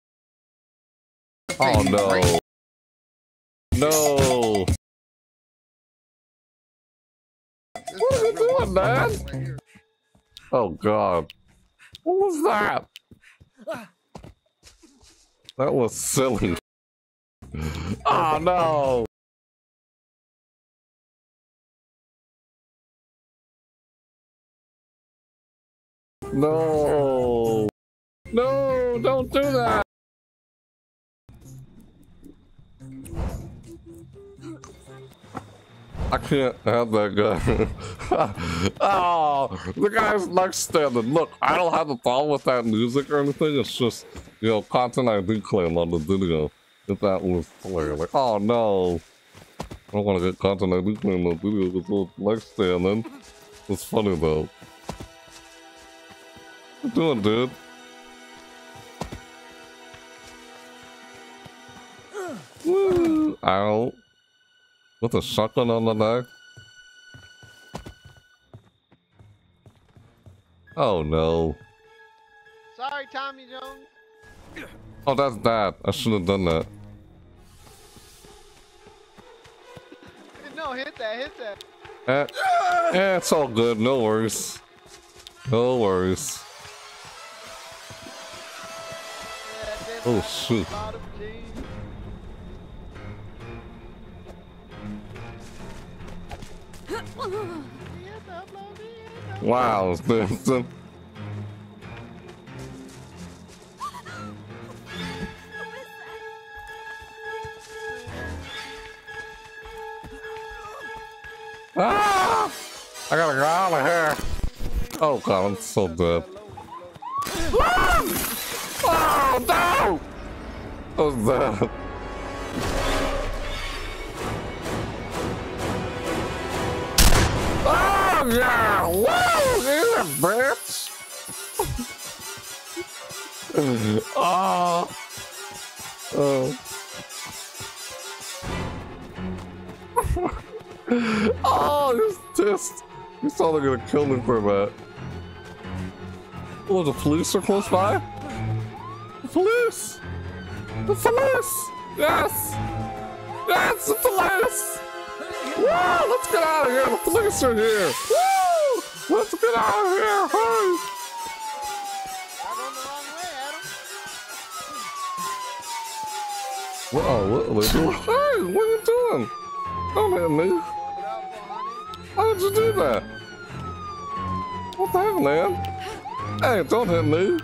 Oh no. No. What are you doing, man? Oh god. What was that? That was silly. Oh no. No. No, don't do that. I can't have that guy. oh, the guy's next standing. Look, I don't have a problem with that music or anything. It's just, you know, content ID claim on the video. If that was playing. Like, oh no. I don't want to get content ID claim on the video because it's next standing. It's funny though. What you doing, dude? Ow. With a shotgun on the neck? Oh no. Sorry, Tommy Jones. Oh, that's bad. I should have done that. No, hit that, hit that. Eh, eh, it's all good. No worries. No worries. Oh, shoot. Wow. Ah! I gotta get out of here. Oh god, I'm so dead. Ah! Oh no! What's that? Oh yeah! Woo! Yeah, bitch! oh. Oh. oh, he's pissed. He's totally gonna kill me for a that. Oh, the police are close by? The police! The police! Yes! Yes, the police! Whoa, let's get out of here! The police are here! Woo! Let's get out of here! Hurry! Whoa, what are they doing? Hey, what are you doing? Don't hit me. Why did you do that? What the hell, man? Hey, don't hit me.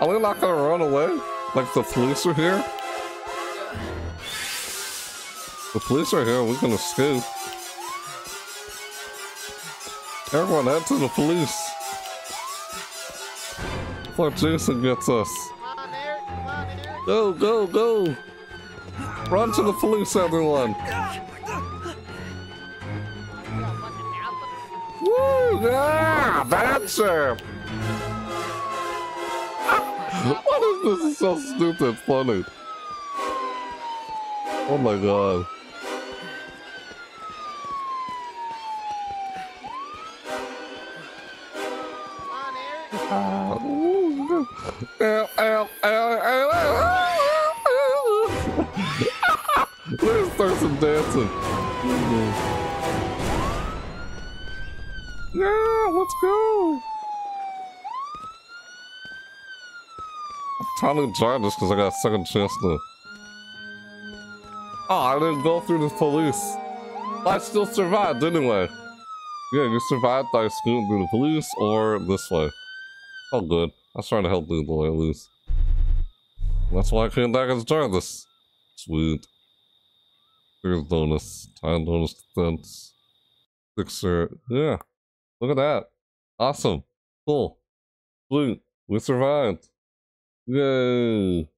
Are we not gonna run away? Like the police are here? The police are here, We're gonna escape. Everyone head to the police. Before Jason gets us. Go, go, go! Run to the police, everyone! Woo! Yeah! That's it! what is this? This is so stupid funny. Oh my god. Let's start some dancing. Yeah, let's go. I'm trying to enjoy this because I got a second chance to. Oh, I didn't go through the police. I still survived anyway. Yeah, you survived by scooting through the police or this way. Oh, good. I was trying to help the way loose. That's why I came back and started this. Sweet. Here's bonus. Time bonus defense. Fixer. Yeah. Look at that. Awesome. Cool. Sweet. We survived. Yay.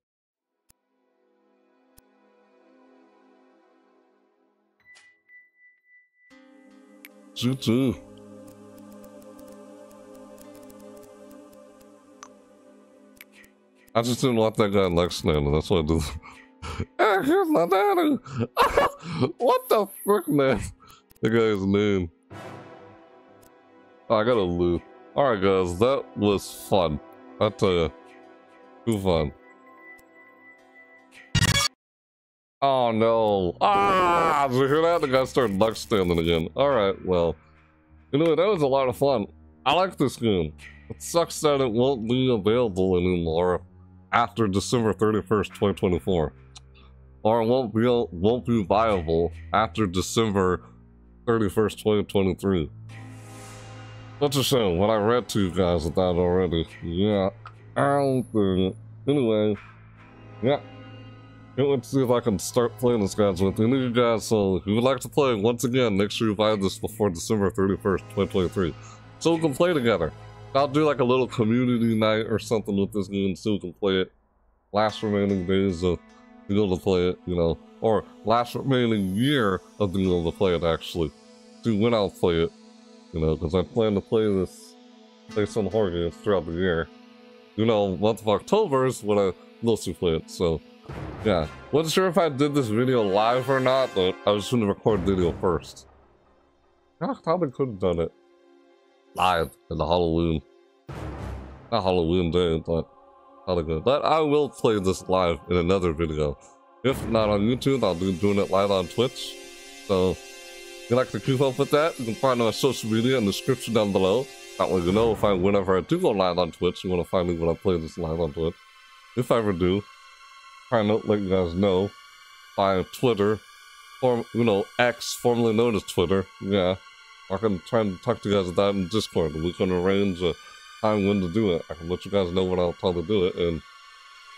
Choo I just didn't want that guy next me, that's why I did. hey, here's my daddy! what the frick, man? The guy's name. Oh, I got a loot. Alright, guys, that was fun. I tell you. Too fun. Oh no. Ah! Did you hear that? The guy started luck standing again. Alright, well. You know, that was a lot of fun. I like this game. It sucks that it won't be available anymore after December 31st, 2024. Or won't be won't be viable after December 31st, 2023. That's a shame. What I read to you guys that already. Yeah. I don't think. Anyway. Yeah. Can't wait to see if I can start playing this guys with any of you guys. So if you would like to play, once again, make sure you buy this before December 31st, 2023. So we can play together. I'll do like a little community night or something with this game so we can play it. Last remaining days of being able to play it, you know. Or last remaining year of being able to play it, actually. See when I'll play it. You know, because I plan to play this, play some horror games throughout the year. You know, month of October is when I mostly play it, so... Yeah, wasn't sure if I did this video live or not, but I was to record the video first. I probably could have done it live in the Halloween. Not Halloween day, but Halloween. But I will play this live in another video. If not on YouTube, I'll be doing it live on Twitch. So, if you'd like to keep up with that, you can find my social media in the description down below. That way you know if I, whenever I do go live on Twitch, you want to find me when I play this live on Twitch. If I ever do, try to let you guys know by Twitter, or, you know, X, formerly known as Twitter. Yeah, I can try and talk to you guys about in Discord. We can arrange a time when to do it. I can let you guys know when I'll tell to do it and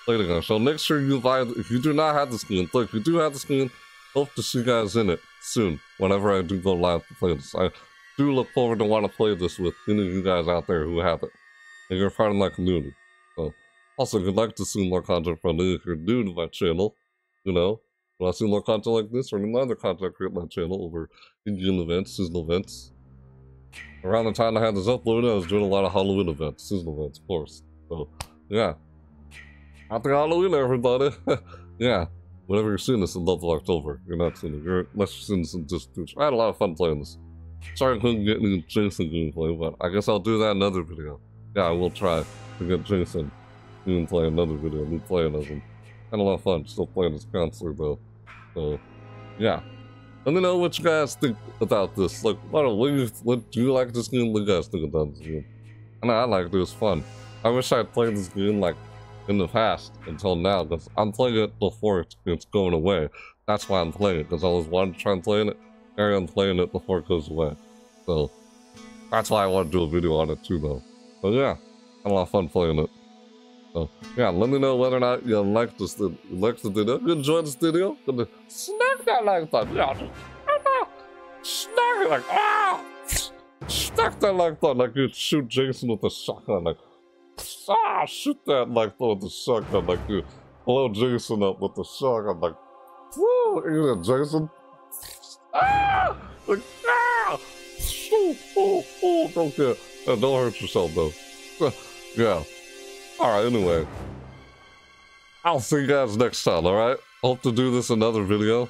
play together. So make sure you buy, if you do not have the skin, look, if you do have the skin, hope to see you guys in it soon, whenever I do go live to play this. I do look forward to want to play this with any of you guys out there who have it. And you're part of my community. So, also, if you'd like to see more content from me, if you're new to my channel, you know, want to see more content like this or any other content I create my channel over Indian events, seasonal events. Around the time I had this uploaded, I was doing a lot of Halloween events, seasonal events, of course. So, yeah. Happy Halloween, everybody! yeah, whenever you're seeing this in of October, you're not seeing it. You're, unless you're seeing this in just. I had a lot of fun playing this. Sorry I couldn't get any Jason gameplay, but I guess I'll do that in another video. Yeah, I will try to get Jason gameplay another video, me playing as him. Had a lot of fun still playing this console though. So, yeah. Let me know what you guys think about this. Like, what, what, do, you, what do you like this game? What do you guys think about this game? I know I like it. It was fun. I wish I'd played this game like in the past until now because I'm playing it before it's, it's going away. That's why I'm playing it because I was wanting to try and play it, carry on playing it before it goes away. So that's why I want to do a video on it too, though. But yeah, had a lot of fun playing it. So yeah, let me know whether or not you like this, you like the video. You this video? Gonna smack that like button. Yeah, smack it like ah, smack that like button like you shoot Jason with a shotgun like ah, shoot that like with the shotgun like you blow Jason up with the shotgun like woo, you know, Jason. Ah, like ah, oh, oh, oh, don't uh, don't hurt yourself though. yeah. Alright, anyway. I'll see you guys next time, alright? Hope to do this another video.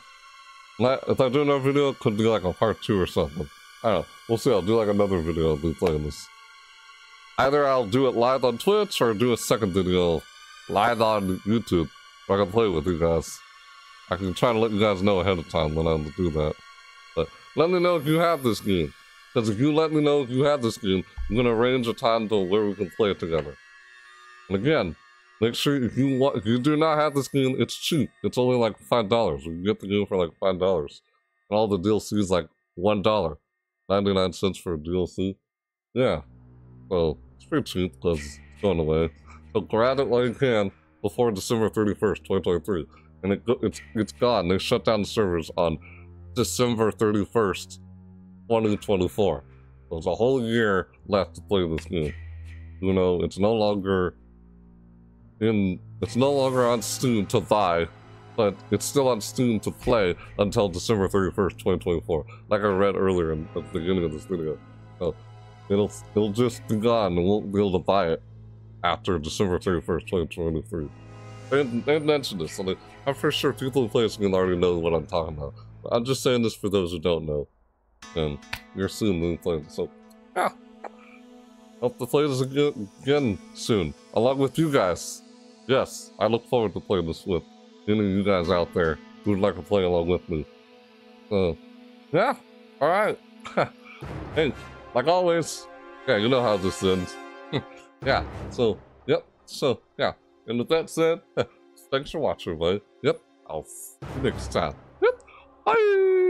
If I do another video, it could be like a part two or something. I don't know. We'll see. I'll do like another video. I'll be playing this. Either I'll do it live on Twitch or do a second video live on YouTube I can play with you guys. I can try to let you guys know ahead of time when I'm to do that. But let me know if you have this game. Because if you let me know if you have this game, I'm going to arrange a time to where we can play it together. Again, make sure if you want, if you do not have this game, it's cheap. It's only like five dollars. You get the game for like five dollars, and all the DLC is like one dollar, ninety nine cents for a DLC. Yeah, so it's pretty cheap because it's going away. So grab it while you can before December thirty first, twenty twenty three, and it it's it's gone. They shut down the servers on December thirty first, twenty twenty four. There's a whole year left to play this game. You know, it's no longer in it's no longer on Steam to buy, but it's still on Steam to play until December 31st, 2024. Like I read earlier in, at the beginning of this video. So it'll it'll just be gone and won't be able to buy it after December 31st, 2023. They, mentioned this, so I'm pretty sure people who play this game already know what I'm talking about. But I'm just saying this for those who don't know. And you're soon playing so yeah. Hope to play this again, again soon, along with you guys. Yes, I look forward to playing this with any of you guys out there who would like to play along with me. So, yeah, alright. hey, like always, yeah, you know how this ends. yeah, so, yep, so, yeah. And with that said, thanks for watching, everybody. Yep, I'll see you next time. Yep, bye!